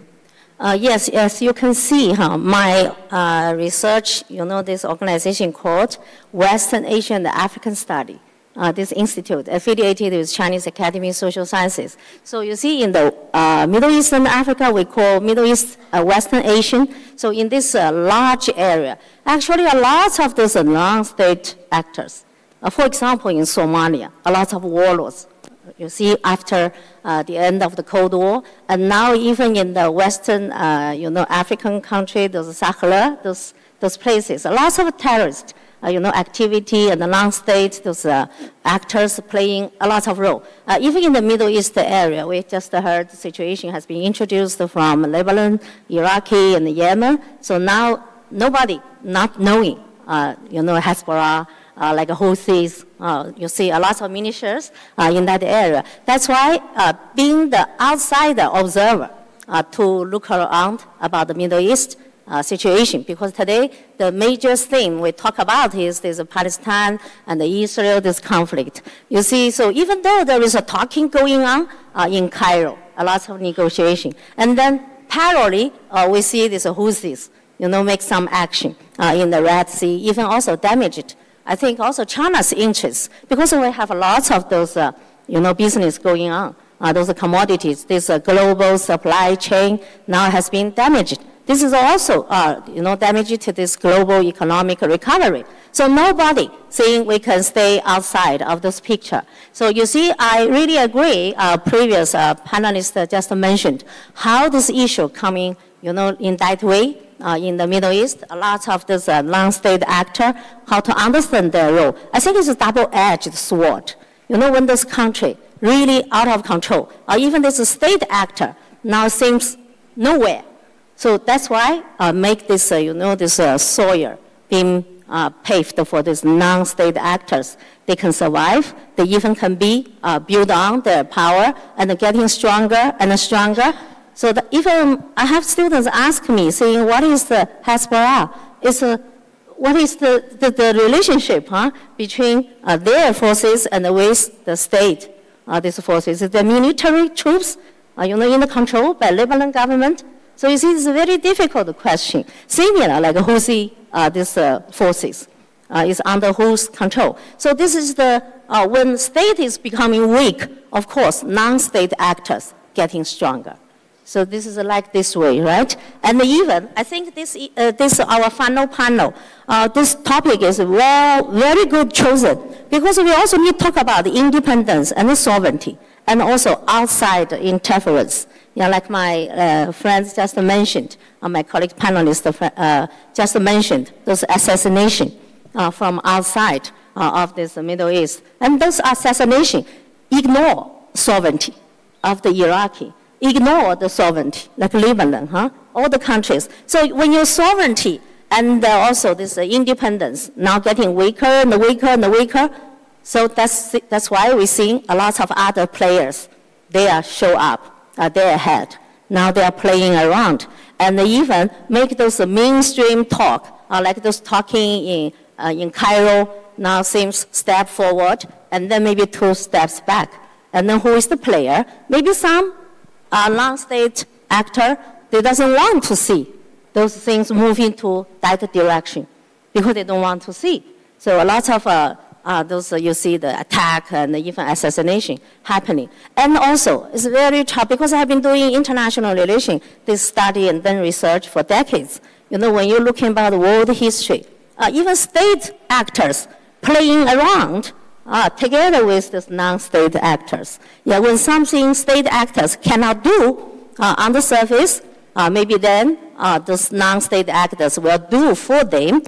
Uh, yes, as you can see, huh, my uh, research, you know, this organization called Western Asian and African Study, uh, this institute affiliated with Chinese Academy of Social Sciences. So you see in the uh, Middle East and Africa, we call Middle East uh, Western Asian. So in this uh, large area, actually a lot of those non-state actors. for example, in Somalia, a lot of warlords you see, after uh, the end of the Cold War, and now even in the Western, uh, you know, African country, those Sahel, those, those places, lots of terrorist, uh, you know, activity and the non-state, those uh, actors playing a lot of role. Uh, even in the Middle East area, we just heard the situation has been introduced from Lebanon, Iraqi, and Yemen. So now nobody not knowing, uh, you know, Hezbollah, uh, like Houthis. Uh, you see a lot of militias uh, in that area. That's why uh, being the outsider observer uh, to look around about the Middle East uh, situation, because today the major thing we talk about is this Palestine and the Israel, this conflict. You see, so even though there is a talking going on in Cairo, a lot of negotiation, and then parallelly we see this Houthis, you know, make some action in the Red Sea, even also damage it I think also China's interests, because we have lots of those, uh, you know, business going on, uh, those commodities, this uh, global supply chain now has been damaged. This is also, uh, you know, damage to this global economic recovery. So nobody saying we can stay outside of this picture. So you see, I really agree, uh, previous uh, panelists just mentioned, how this issue coming, you know, in that way, uh, in the Middle East, a lot of these uh, non-state actor, how to understand their role. I think it's a double-edged sword. You know, when this country really out of control, or even this state actor now seems nowhere. So that's why uh, make this, uh, you know, this uh, soil being uh, paved for these non-state actors. They can survive. They even can be uh, build on their power and getting stronger and stronger So even I have students ask me, saying, what is the Hezbollah? It's a, what is the, the, the relationship huh, between uh, their forces and with the state, uh, these forces? The military troops, uh, you know, in the control by Lebanon government. So you see, it's a very difficult question. Similar like Houthi, uh, these uh, forces uh, is under whose control. So this is the, uh, when state is becoming weak, of course, non-state actors getting stronger. So this is like this way, right? And even, I think this, uh, this our final panel, uh, this topic is well, very good chosen because we also need to talk about independence and sovereignty and also outside interference. Like my uh, friends just mentioned, uh, my colleague panelists uh, just mentioned, those assassination uh, from outside uh, of this Middle East. And those assassination ignore sovereignty of the Iraqi, ignore the sovereignty, like Lebanon, huh? all the countries. So when your sovereignty and uh, also this independence now getting weaker and weaker and weaker, so that's, that's why we see a lot of other players, they are show up, uh, they're ahead. Now they are playing around and they even make those mainstream talk, uh, like those talking in uh, in Cairo now seems step forward and then maybe two steps back. And then who is the player? Maybe some uh, non-state actor, they doesn't want to see those things moving to that direction because they don't want to see. So a lot of uh, uh, those uh, you see the attack and even assassination happening. And also, it's very tough because I've been doing international relations, this study and then research for decades. You know, when you're looking about world history, uh, even state actors playing around uh, together with these non-state actors. Yeah, when something state actors cannot do uh, on the surface, uh, maybe then uh, those non-state actors will do for them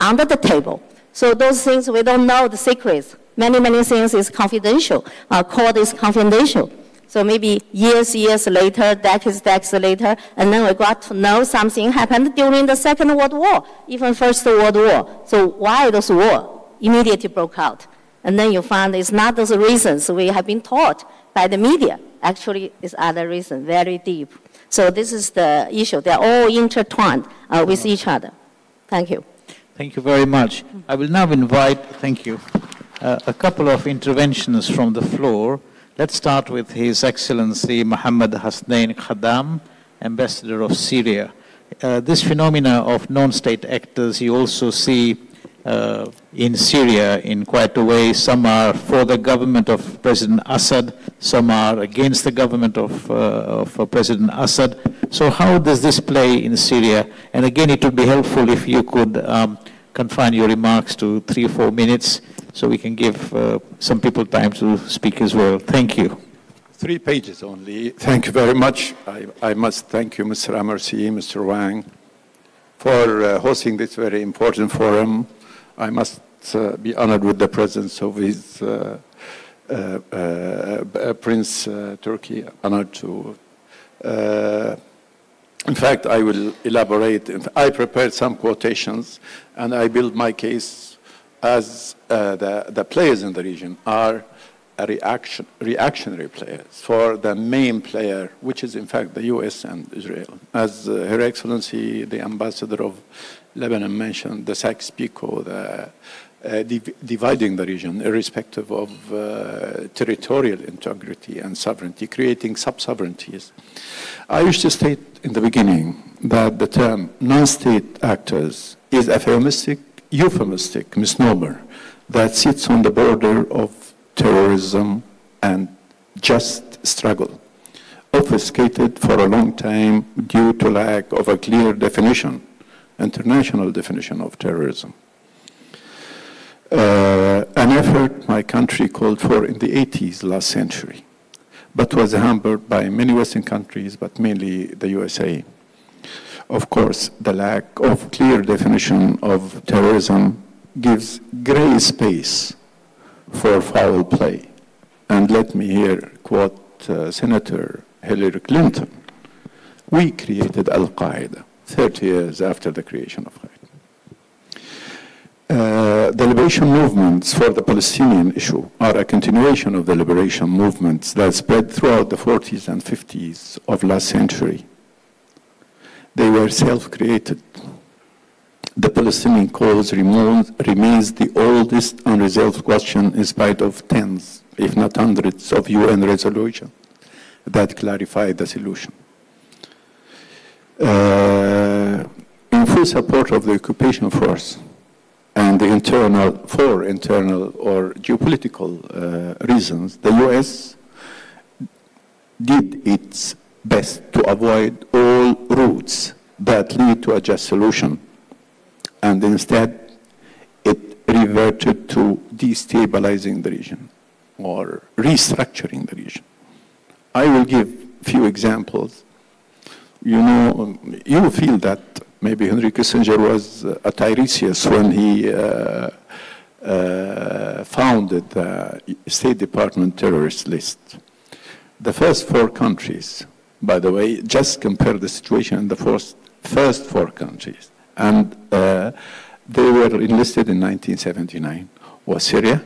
under the table. So those things we don't know the secrets. Many, many things is confidential. Uh, court is confidential. So maybe years, years later, decades, decades later, and then we got to know something happened during the Second World War, even First World War. So why those war immediately broke out? And then you find it's not those reasons we have been taught by the media. Actually, it's other reasons, very deep. So this is the issue. They're all intertwined uh, with each other. Thank you. Thank you very much. I will now invite, thank you, uh, a couple of interventions from the floor. Let's start with His Excellency Mohammed Hasnein Khaddam, Ambassador of Syria. Uh, this phenomena of non-state actors you also see uh, in Syria in quite a way. Some are for the government of President Assad, some are against the government of, uh, of uh, President Assad. So how does this play in Syria? And again, it would be helpful if you could um, confine your remarks to three or four minutes so we can give uh, some people time to speak as well. Thank you. Three pages only. Thank you very much. I, I must thank you, Mr. Amersi, Mr. Wang, for uh, hosting this very important forum. I must uh, be honored with the presence of his uh, uh, uh, Prince Turki, honored to in fact, I will elaborate. I prepared some quotations, and I build my case as uh, the, the players in the region are reaction, reactionary players for the main player, which is in fact the US and Israel. As uh, Her Excellency, the ambassador of Lebanon mentioned, the Sykes-Picot, the uh, div dividing the region irrespective of uh, territorial integrity and sovereignty, creating sub-sovereignties. I wish to state in the beginning that the term non-state actors is a euphemistic euphemistic misnomer that sits on the border of terrorism and just struggle, obfuscated for a long time due to lack of a clear definition, international definition of terrorism. Uh, an effort my country called for in the 80s last century, but was hampered by many Western countries, but mainly the USA of course, the lack of clear definition of terrorism gives gray space for foul play. And let me here quote uh, Senator Hillary Clinton. We created Al Qaeda 30 years after the creation of Qaeda. Uh, the liberation movements for the Palestinian issue are a continuation of the liberation movements that spread throughout the 40s and 50s of last century. They were self-created. The Palestinian cause remains, remains the oldest unresolved question in spite of tens, if not hundreds, of UN resolutions that clarify the solution. Uh, in full support of the occupation force, and the internal, for internal or geopolitical uh, reasons, the U.S. did its best to avoid all routes that lead to a just solution. And instead, it reverted to destabilizing the region or restructuring the region. I will give a few examples. You know, you feel that maybe Henry Kissinger was a Tiresias when he uh, uh, founded the State Department terrorist list. The first four countries, by the way, just compare the situation in the first, first four countries. And uh, they were enlisted in 1979, was Syria,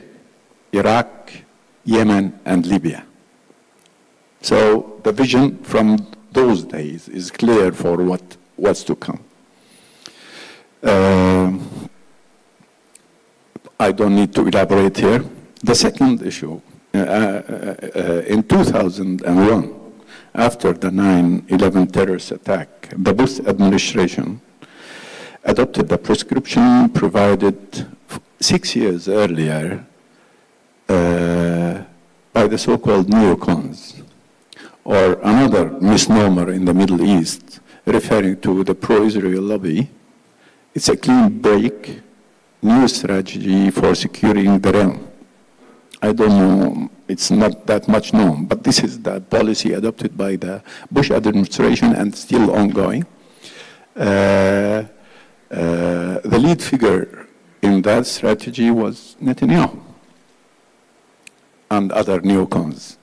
Iraq, Yemen, and Libya. So the vision from those days is clear for what, was to come. Uh, I don't need to elaborate here. The second issue, uh, uh, uh in 2001, after the 9-11 terrorist attack, the Bush administration adopted the prescription provided six years earlier uh, by the so-called neocons, or another misnomer in the Middle East, referring to the pro-Israel lobby, it's a clean break, new strategy for securing the realm. I don't know, it's not that much known, but this is the policy adopted by the Bush administration and still ongoing. Uh, uh, the lead figure in that strategy was Netanyahu and other neocons.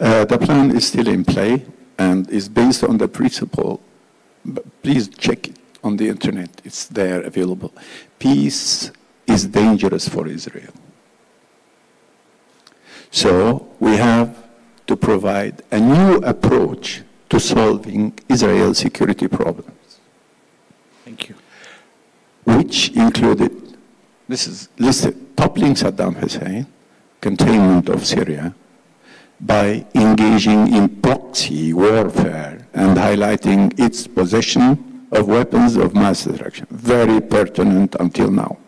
Uh, the plan is still in play and is based on the principle, but please check it on the internet. It's there available. Peace is dangerous for Israel. So we have to provide a new approach to solving Israel's security problems. Thank you. Which included, this is listed, toppling Saddam Hussein, containment of Syria, by engaging in proxy warfare and highlighting its possession of weapons of mass destruction. Very pertinent until now.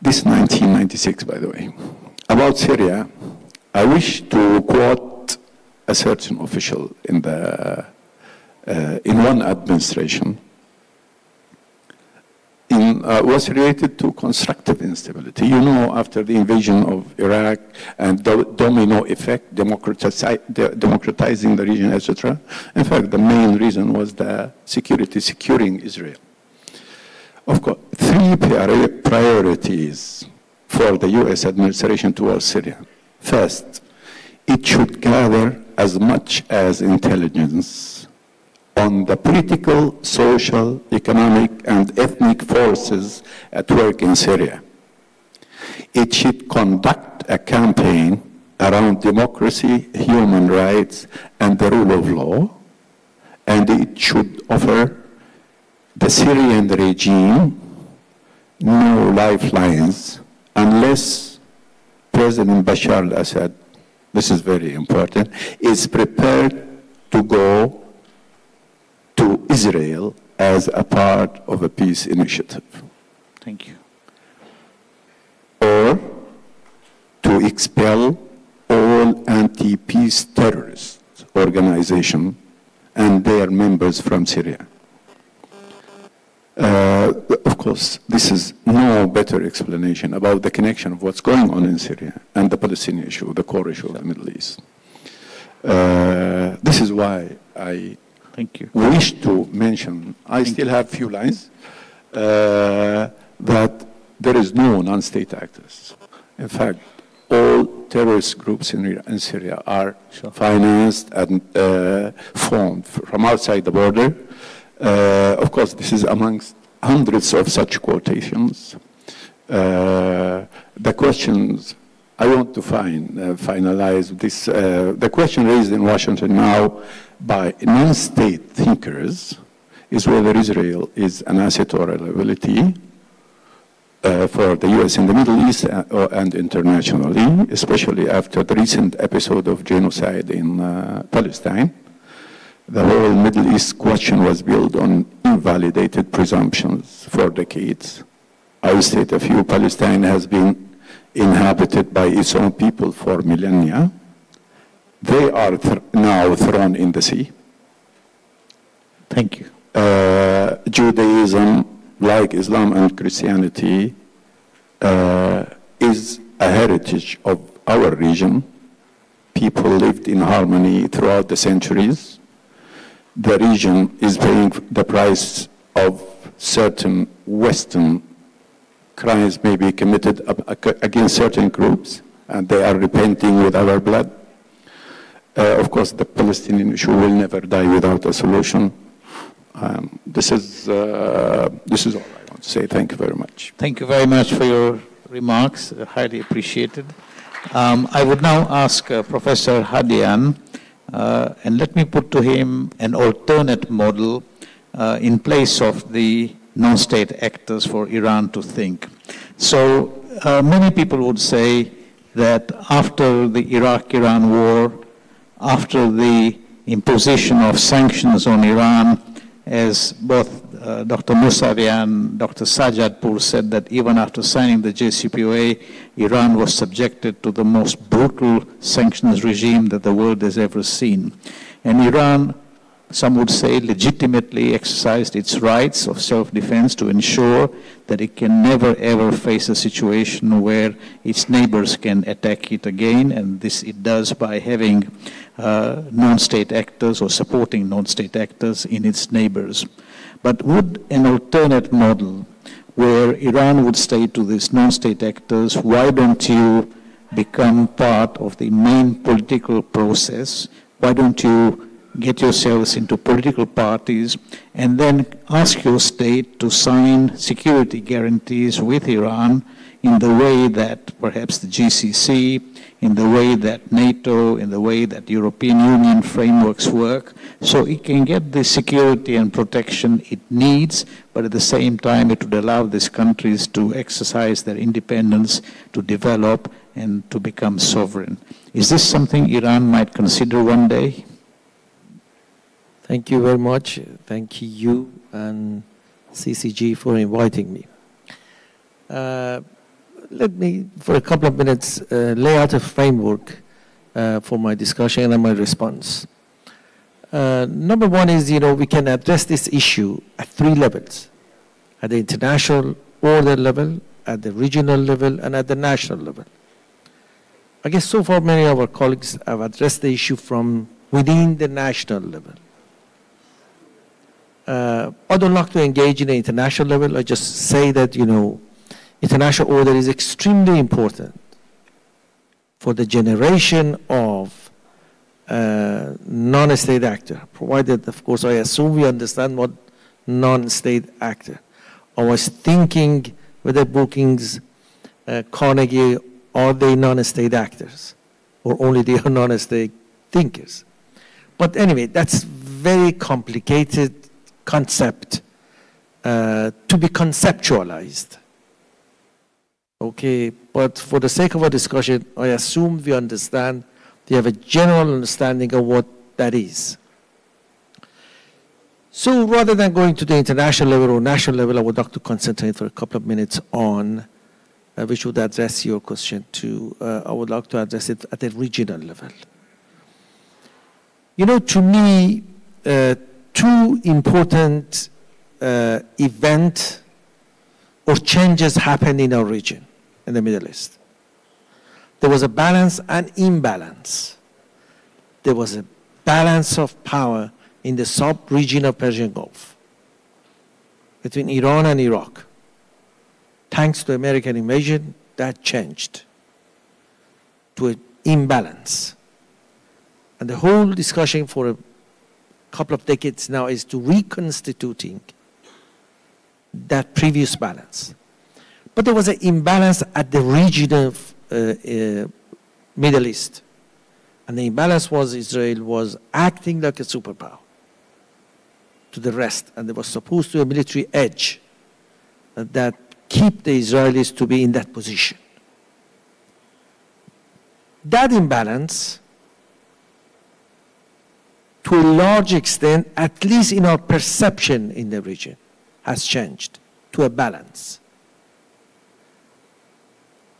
This is 1996, by the way. About Syria, I wish to quote a certain official in, the, uh, in one administration in, uh, was related to constructive instability. You know, after the invasion of Iraq and the domino effect, democratizing the region, etc. In fact, the main reason was the security, securing Israel. Of course, three priorities for the U.S. administration towards Syria. First, it should gather as much as intelligence on the political, social, economic, and ethnic forces at work in Syria. It should conduct a campaign around democracy, human rights, and the rule of law, and it should offer the Syrian regime no lifelines unless President Bashar al-Assad, this is very important, is prepared to go Israel as a part of a peace initiative. Thank you. Or to expel all anti-peace terrorist organizations and their members from Syria. Uh, of course, this is no better explanation about the connection of what's going on in Syria and the Palestinian issue, the core issue of the Middle East. Uh, this is why I Thank you. wish to mention, I Thank still you. have few lines, uh, that there is no non-state actors. In fact, all terrorist groups in, in Syria are sure. financed and uh, formed from outside the border. Uh, of course, this is amongst hundreds of such quotations. Uh, the questions I want to find, uh, finalize this. Uh, the question raised in Washington now by non-state thinkers is whether Israel is an asset or a liability uh, for the U.S. in the Middle East uh, and internationally, especially after the recent episode of genocide in uh, Palestine. The whole Middle East question was built on invalidated presumptions for decades. I will state a few. Palestine has been inhabited by its own people for millennia. They are th now thrown in the sea. Thank you. Uh, Judaism, like Islam and Christianity, uh, is a heritage of our region. People lived in harmony throughout the centuries. The region is paying the price of certain Western crimes may be committed against certain groups, and they are repenting with our blood. Uh, of course, the Palestinian issue will never die without a solution. Um, this is uh, this is all I want to say. Thank you very much. Thank you very much for your remarks. Highly appreciated. Um, I would now ask uh, Professor Ahmadian, uh, and let me put to him an alternate model uh, in place of the non-state actors for Iran to think. So uh, many people would say that after the Iraq-Iran war, after the imposition of sanctions on Iran, as both uh, Dr. Mousavi and Dr. Sajadpour said that even after signing the JCPOA, Iran was subjected to the most brutal sanctions regime that the world has ever seen. And Iran some would say legitimately exercised its rights of self-defense to ensure that it can never ever face a situation where its neighbors can attack it again, and this it does by having uh, non-state actors or supporting non-state actors in its neighbors. But would an alternate model where Iran would say to these non-state actors, why don't you become part of the main political process? Why don't you get yourselves into political parties, and then ask your state to sign security guarantees with Iran in the way that perhaps the GCC, in the way that NATO, in the way that European Union frameworks work, so it can get the security and protection it needs, but at the same time it would allow these countries to exercise their independence, to develop, and to become sovereign. Is this something Iran might consider one day? Thank you very much. Thank you you and CCG for inviting me. Uh, let me, for a couple of minutes, uh, lay out a framework uh, for my discussion and my response. Uh, number one is, you know, we can address this issue at three levels. At the international order level, at the regional level, and at the national level. I guess so far many of our colleagues have addressed the issue from within the national level uh, I don't like to engage in the international level. I just say that, you know, international order is extremely important for the generation of uh, non-state actor, provided, of course, I assume we understand what non-state actor. I was thinking whether Brookings, uh, Carnegie, are they non-state actors? Or only they are non-state thinkers? But anyway, that's very complicated concept uh, to be conceptualized. Okay, but for the sake of our discussion, I assume we understand, we have a general understanding of what that is. So rather than going to the international level or national level, I would like to concentrate for a couple of minutes on, uh, which would address your question to, Uh, I would like to address it at a regional level. You know, to me, uh, two important uh, events or changes happened in our region, in the Middle East. There was a balance and imbalance. There was a balance of power in the sub-region of Persian Gulf between Iran and Iraq. Thanks to American invasion, that changed to an imbalance. And the whole discussion for a couple of decades now is to reconstituting that previous balance. But there was an imbalance at the region of uh, uh, Middle East. And the imbalance was Israel was acting like a superpower to the rest, and there was supposed to be a military edge that keep the Israelis to be in that position. That imbalance, to a large extent, at least in our perception in the region, has changed to a balance.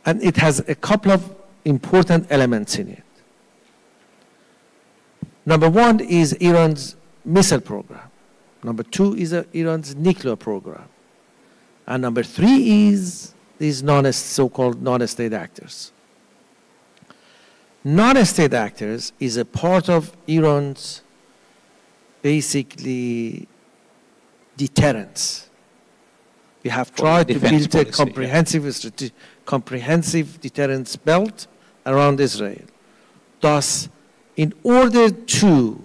And it has a couple of important elements in it. Number one is Iran's missile program. Number two is uh, Iran's nuclear program. And number three is these non so-called non-state actors. Non-state actors is a part of Iran's basically deterrence. We have tried to build a comprehensive, yeah. comprehensive deterrence belt around Israel. Thus, in order to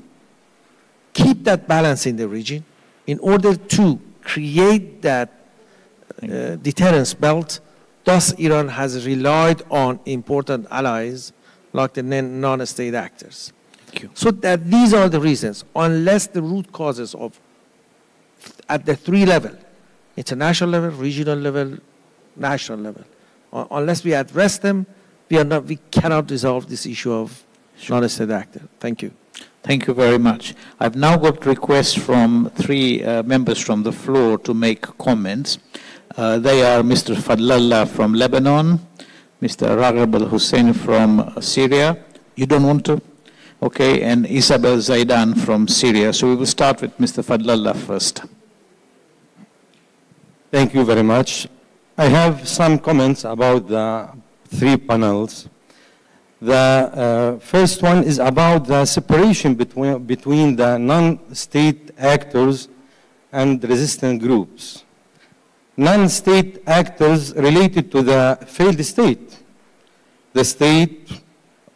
keep that balance in the region, in order to create that uh, deterrence belt, thus Iran has relied on important allies like the non-state actors. So that these are the reasons, unless the root causes of, at the three level, international level, regional level, national level, unless we address them, we, are not, we cannot resolve this issue of sure. non-state actor. Thank you. Thank you very much. I've now got requests from three uh, members from the floor to make comments. Uh, they are Mr. Fadlallah from Lebanon, Mr. Raghib Al Hussein from Syria. You don't want to? Okay, and Isabel Zaidan from Syria. So we will start with Mr. Fadlallah first. Thank you very much. I have some comments about the three panels. The uh, first one is about the separation between, between the non-state actors and resistant groups. Non-state actors related to the failed state. The state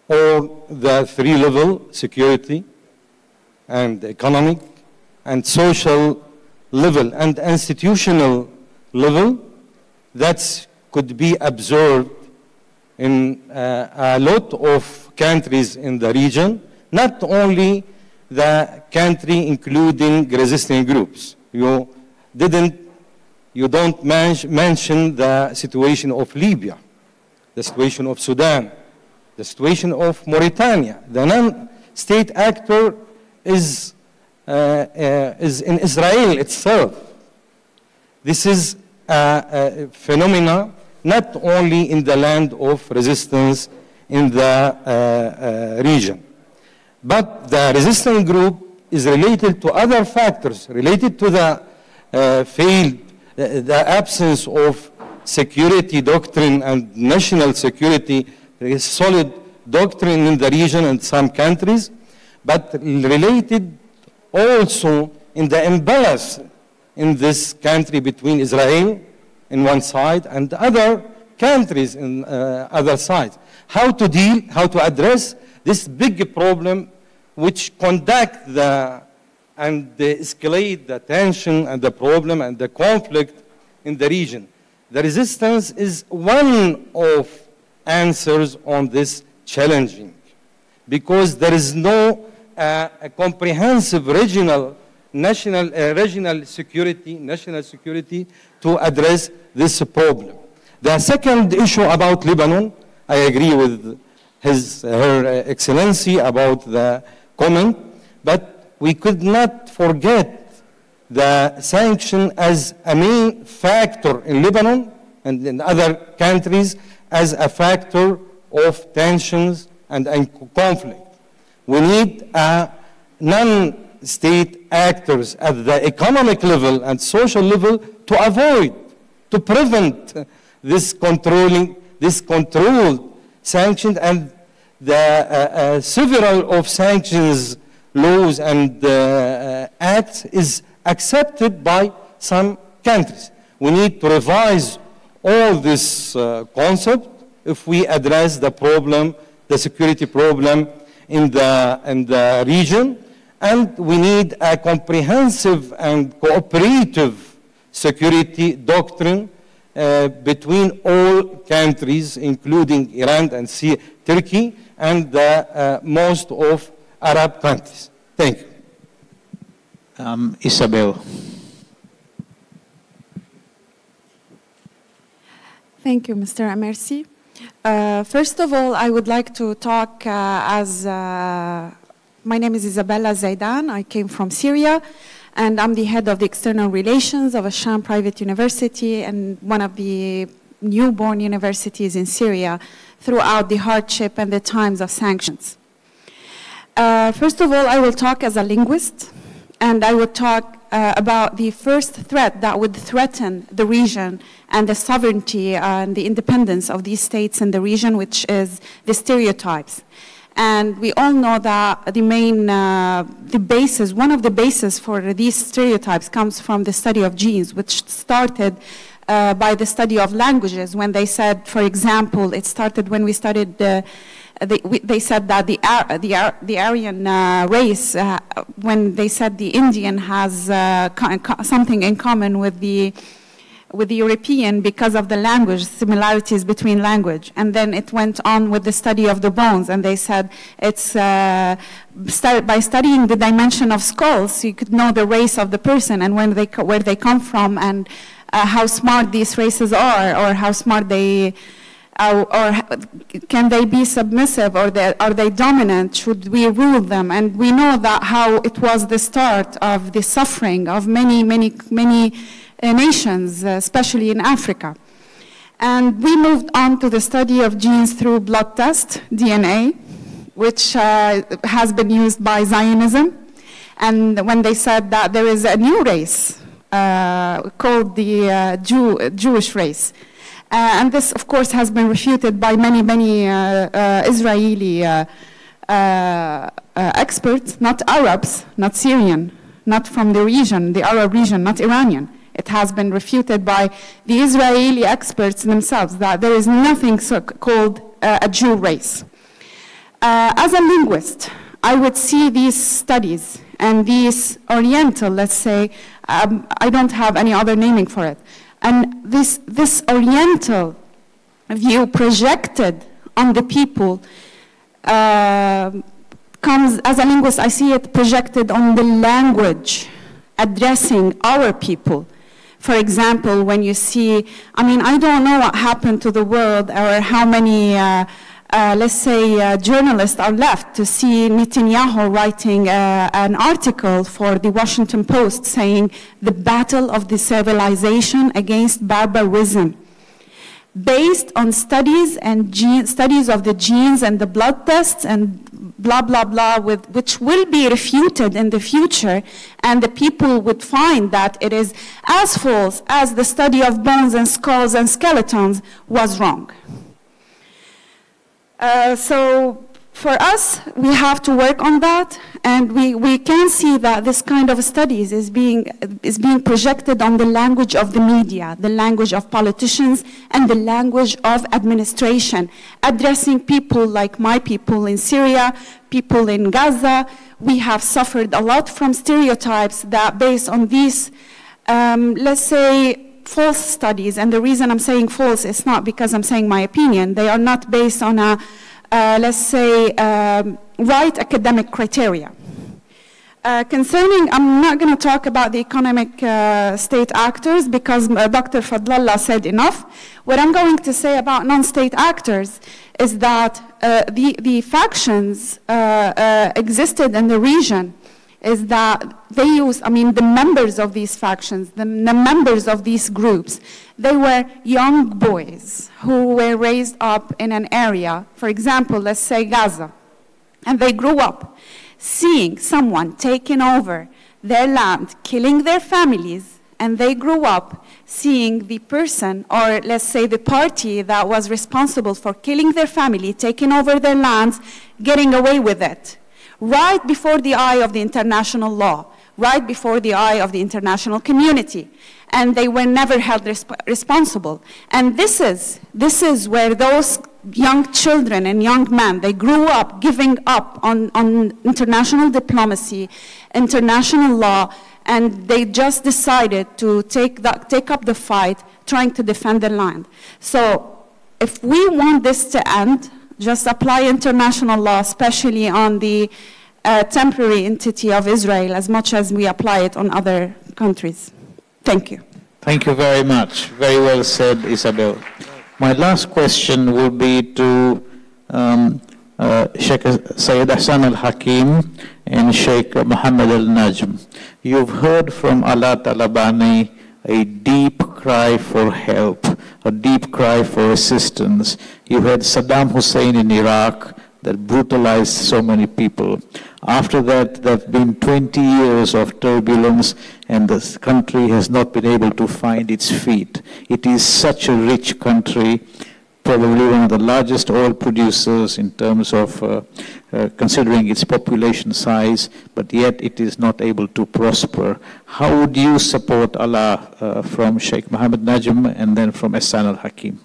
or the three-level security and economic and social level and institutional level that could be absorbed in uh, a lot of countries in the region, not only the country including resisting groups. You didn't, you don't man mention the situation of Libya, the situation of Sudan, the situation of Mauritania. The non-state actor is, uh, uh, is in Israel itself. This is a, a phenomena not only in the land of resistance in the uh, uh, region. But the resistance group is related to other factors, related to the uh, failed, the, the absence of security doctrine and national security, there is solid doctrine in the region and some countries, but related also in the imbalance in this country between Israel in one side and other countries in uh, other sides. How to deal, how to address this big problem which conduct the and escalate the tension and the problem and the conflict in the region. The resistance is one of answers on this challenging because there is no uh, comprehensive regional national uh, regional security national security to address this problem. The second issue about Lebanon, I agree with his, her excellency about the comment, but we could not forget the sanction as a main factor in Lebanon and in other countries as a factor of tensions and, and conflict. We need a non-state actors at the economic level and social level to avoid, to prevent this controlling, this controlled sanctions and the uh, uh, several of sanctions laws and uh, uh, acts is accepted by some countries. We need to revise all this uh, concept if we address the problem, the security problem in the, in the region and we need a comprehensive and cooperative security doctrine uh, between all countries, including Iran and C Turkey, and the, uh, most of Arab countries. Thank you. Um, Isabel. Thank you, Mr. Amersi. Uh, first of all, I would like to talk uh, as uh, my name is Isabella Zaidan. I came from Syria, and I'm the head of the external relations of Asham Private University and one of the newborn universities in Syria throughout the hardship and the times of sanctions. Uh, first of all, I will talk as a linguist, and I will talk uh, about the first threat that would threaten the region and the sovereignty and the independence of these states in the region, which is the stereotypes. And we all know that the main, uh, the basis, one of the bases for these stereotypes comes from the study of genes, which started uh, by the study of languages when they said, for example, it started when we studied the they, we, they, said that the, the, the Aryan uh, race, uh, when they said the Indian has uh, something in common with the, with the European because of the language, similarities between language. And then it went on with the study of the bones, and they said it's uh, by studying the dimension of skulls, you could know the race of the person and when they, where they come from and uh, how smart these races are or how smart they uh, or can they be submissive or they, are they dominant? Should we rule them? And we know that how it was the start of the suffering of many, many, many uh, nations, uh, especially in Africa. And we moved on to the study of genes through blood test, DNA, which uh, has been used by Zionism. And when they said that there is a new race uh, called the uh, Jew, Jewish race, and this, of course, has been refuted by many, many uh, uh, Israeli experts, not Arabs, not Syrian, not from the region, the Arab region, not Iranian. It has been refuted by the Israeli experts themselves that there is nothing so called uh, a Jew race. Uh, as a linguist, I would see these studies and these Oriental, let's say, um, I don't have any other naming for it, and this, this Oriental view projected on the people uh, comes, as a linguist, I see it projected on the language addressing our people. For example, when you see, I mean, I don't know what happened to the world or how many uh, uh, let's say, uh, journalists are left to see Netanyahu writing uh, an article for the Washington Post saying the battle of the civilization against barbarism. Based on studies and gene, studies of the genes and the blood tests and blah, blah, blah, with, which will be refuted in the future, and the people would find that it is as false as the study of bones and skulls and skeletons was wrong. Uh, so for us, we have to work on that, and we, we can see that this kind of studies is being, is being projected on the language of the media, the language of politicians, and the language of administration, addressing people like my people in Syria, people in Gaza. We have suffered a lot from stereotypes that based on these, um, let's say, false studies, and the reason I'm saying false is not because I'm saying my opinion. They are not based on a, uh, let's say, um, right academic criteria. Uh, concerning, I'm not going to talk about the economic uh, state actors because uh, Dr. Fadlallah said enough. What I'm going to say about non-state actors is that uh, the, the factions uh, existed in the region is that they use, I mean, the members of these factions, the, the, members of these groups, they were young boys who were raised up in an area, for example, let's say Gaza, and they grew up seeing someone taking over their land, killing their families, and they grew up seeing the person, or let's say the party that was responsible for killing their family, taking over their lands, getting away with it right before the eye of the international law, right before the eye of the international community. And they were never held resp responsible. And this is, this is where those young children and young men, they grew up giving up on, on international diplomacy, international law, and they just decided to take, take up the fight trying to defend the land. So if we want this to end, just apply international law, especially on the uh, temporary entity of Israel, as much as we apply it on other countries. Thank you. Thank you very much. Very well said, Isabel. My last question will be to um, uh, Sheikh Sayyid Hassan al-Hakim and Sheikh Mohammed al-Najm. You've heard from Alaa Talabani a deep cry for help, a deep cry for assistance. You had Saddam Hussein in Iraq that brutalized so many people. After that, there have been 20 years of turbulence and the country has not been able to find its feet. It is such a rich country probably one of the largest oil producers in terms of uh, uh, considering its population size, but yet it is not able to prosper. How would you support Alaa uh, from Sheikh Mohammed Najm and then from Ehsan al-Hakim?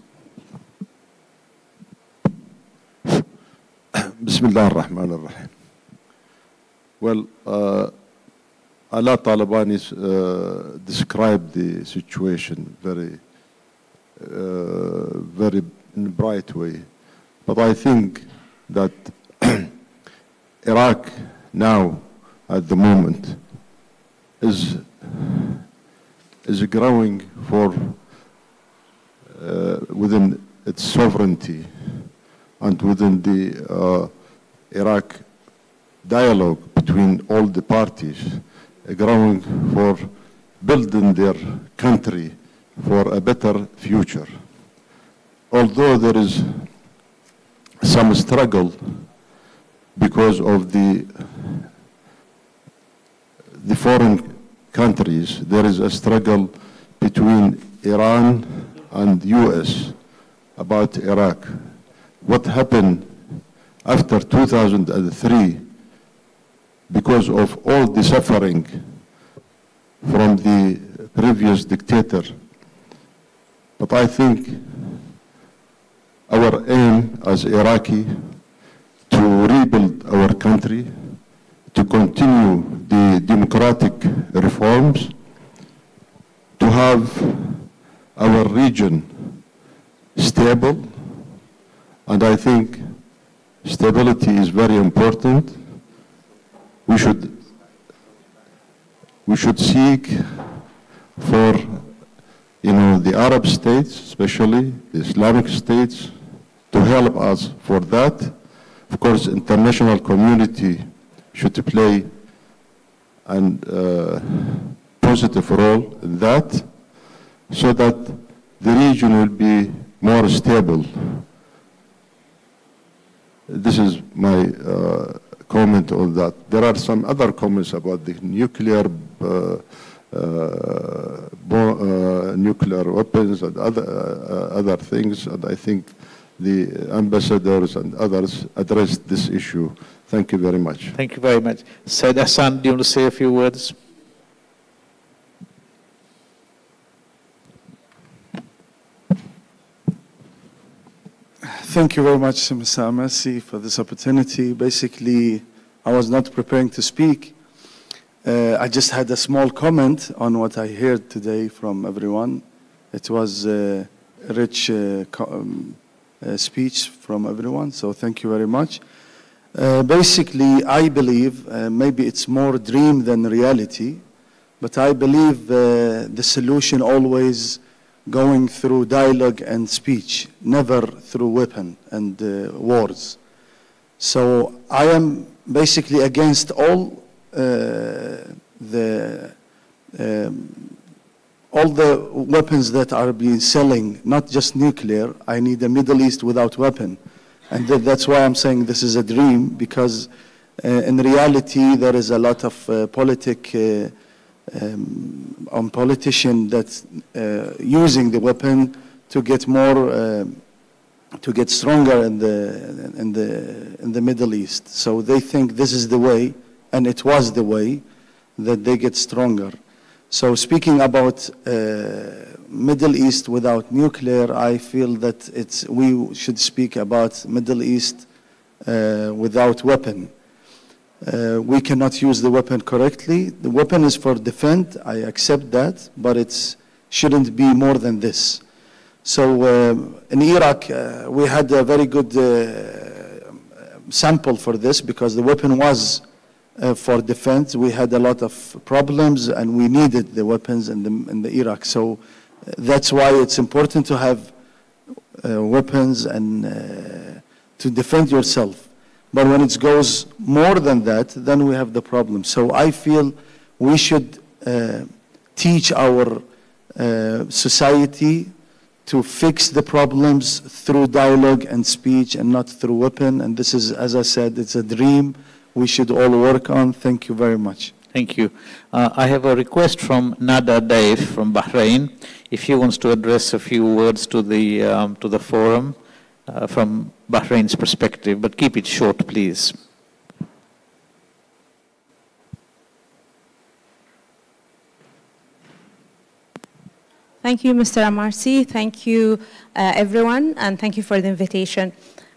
Bismillah ar-Rahman ar-Rahim. Well, uh, Alaa Talabani uh, described the situation very, uh, very in a bright way. But I think that Iraq now, at the moment, is, is growing for uh, within its sovereignty and within the uh, Iraq dialogue between all the parties, uh, growing for building their country for a better future although there is some struggle because of the the foreign countries, there is a struggle between Iran and the US about Iraq. What happened after 2003 because of all the suffering from the previous dictator. But I think our aim as Iraqi to rebuild our country, to continue the democratic reforms, to have our region stable, and I think stability is very important. We should, we should seek for you know, the Arab states, especially the Islamic states, to help us for that. Of course, international community should play a uh, positive role in that so that the region will be more stable. This is my uh, comment on that. There are some other comments about the nuclear uh, uh, uh, nuclear weapons and other, other things, and I think the ambassadors and others addressed this issue. Thank you very much. Thank you very much. Said Hassan, do you want to say a few words? Thank you very much, Mr. Amersi, for this opportunity. Basically, I was not preparing to speak. Uh, I just had a small comment on what I heard today from everyone. It was a rich uh, um, uh, speech from everyone, so thank you very much. Uh, basically, I believe, uh, maybe it's more dream than reality, but I believe uh, the solution always going through dialogue and speech, never through weapon and uh, words. So I am basically against all uh, the um, all the weapons that are being selling, not just nuclear, I need a Middle East without weapon. And th that's why I'm saying this is a dream, because uh, in reality, there is a lot of uh, politic uh, um, on politician that's uh, using the weapon to get more, uh, to get stronger in the, in, the, in the Middle East. So they think this is the way, and it was the way, that they get stronger. So speaking about uh, Middle East without nuclear, I feel that it's, we should speak about Middle East uh, without weapon. Uh, we cannot use the weapon correctly. The weapon is for defense, I accept that, but it shouldn't be more than this. So uh, in Iraq, uh, we had a very good uh, sample for this because the weapon was uh, for defense. We had a lot of problems and we needed the weapons in the, in the Iraq. So uh, that's why it's important to have weapons and to defend yourself. But when it goes more than that, then we have the problem. So I feel we should uh, teach our uh, society to fix the problems through dialogue and speech and not through weapon. And this is, as I said, it's a dream we should all work on. Thank you very much. Thank you. Uh, I have a request from Nada Dave from Bahrain. If he wants to address a few words to the, um, to the forum uh, from Bahrain's perspective, but keep it short, please. Thank you, Mr. Amersi. Thank you, uh, everyone, and thank you for the invitation.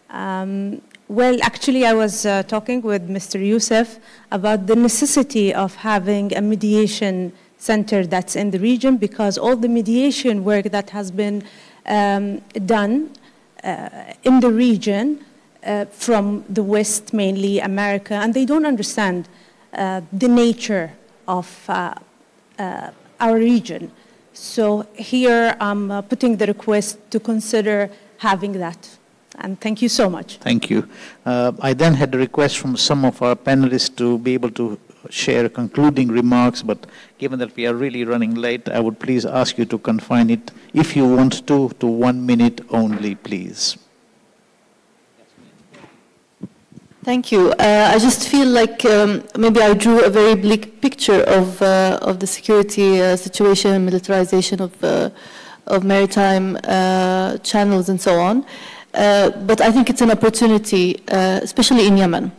Um, well, actually, I was uh, talking with Mr. Youssef about the necessity of having a mediation center that's in the region because all the mediation work that has been um, done in the region uh, from the West, mainly America, and they don't understand uh, the nature of uh, uh, our region. So here I'm uh, putting the request to consider having that. And thank you so much. Thank you. Uh, I then had a request from some of our panelists to be able to share concluding remarks, but given that we are really running late, I would please ask you to confine it, if you want to, to one minute only, please. Thank you. Uh, I just feel like um, maybe I drew a very bleak picture of uh, of the security uh, situation, militarization of uh, of maritime uh, channels, and so on. Uh, but I think it's an opportunity, especially in Yemen.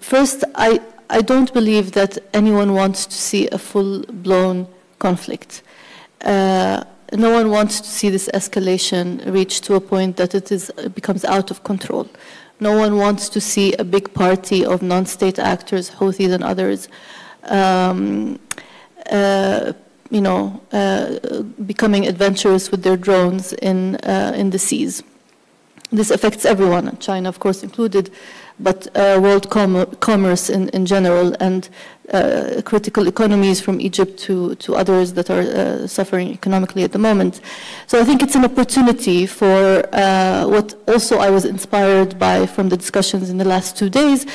first, I I don't believe that anyone wants to see a full-blown conflict. no one wants to see this escalation reach to a point that it is becomes out of control. No one wants to see a big party of non-state actors, Houthis and others, um, uh, you know, uh, becoming adventurous with their drones in, uh, in the seas. This affects everyone, China, of course, included, but uh, world com commerce in, in general and uh, critical economies from Egypt to, to others that are uh, suffering economically at the moment. So I think it's an opportunity for uh, what also I was inspired by from the discussions in the last two days,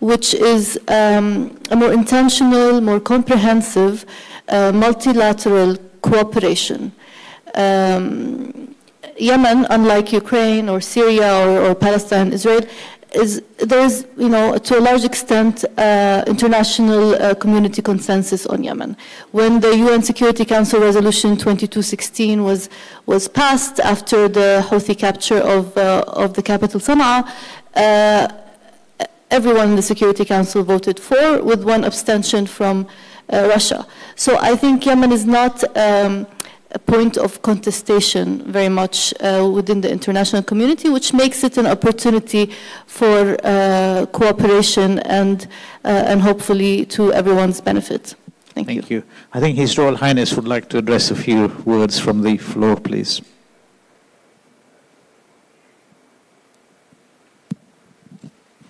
which is um, a more intentional, more comprehensive, uh, multilateral cooperation. Um, Yemen, unlike Ukraine or Syria or, or Palestine, Israel, is there's, you know, to a large extent, uh, international uh, community consensus on Yemen. When the UN Security Council Resolution 2216 was was passed after the Houthi capture of uh, of the capital Sana'a, uh, everyone in the Security Council voted for, with one abstention from uh, Russia. So I think Yemen is not. Um, a point of contestation very much uh, within the international community, which makes it an opportunity for uh, cooperation and, uh, and hopefully to everyone's benefit. Thank, Thank you. you. I think His Royal Highness would like to address a few words from the floor, please.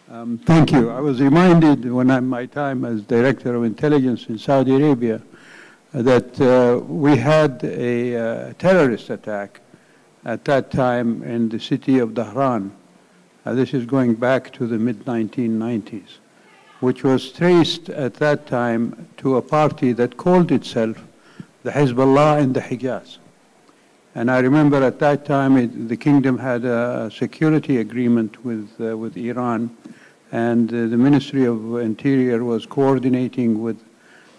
Um, thank you. I was reminded when I, my time as Director of Intelligence in Saudi Arabia that uh, we had a uh, terrorist attack at that time in the city of Dhahran. Uh, this is going back to the mid-1990s, which was traced at that time to a party that called itself the Hezbollah in the Hijaz. And I remember at that time it, the kingdom had a security agreement with, uh, with Iran, and uh, the Ministry of Interior was coordinating with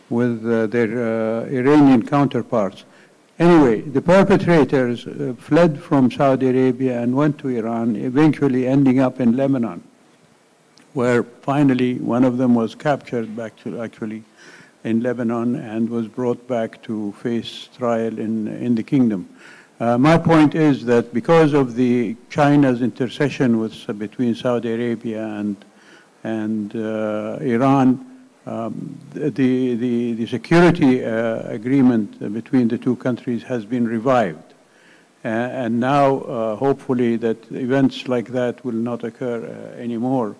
with uh, their uh, Iranian counterparts. Anyway, the perpetrators uh, fled from Saudi Arabia and went to Iran, eventually ending up in Lebanon, where finally one of them was captured back to actually in Lebanon and was brought back to face trial in, in the kingdom. Uh, my point is that because of the China's intercession with, between Saudi Arabia and and uh, Iran, um, the, the, the security uh, agreement between the two countries has been revived. and now, uh, hopefully, that events like that will not occur uh, anymore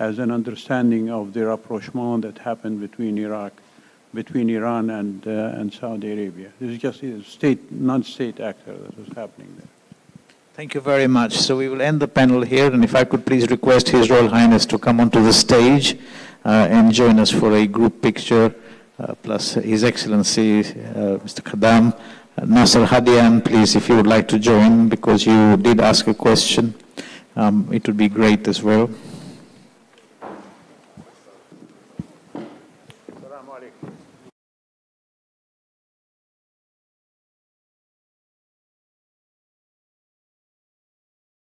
as an understanding of the rapprochement that happened between Iraq, between Iran and, uh, and Saudi Arabia. This is just a state, non-state actor that was happening there. Thank you very much. So we will end the panel here, and if I could please request His Royal Highness to come onto the stage and join us for a group picture, uh, plus His Excellency, uh, Mr. Khaddam. Uh, Nasser Hadian, please, if you would like to join, because you did ask a question, um, it would be great as well.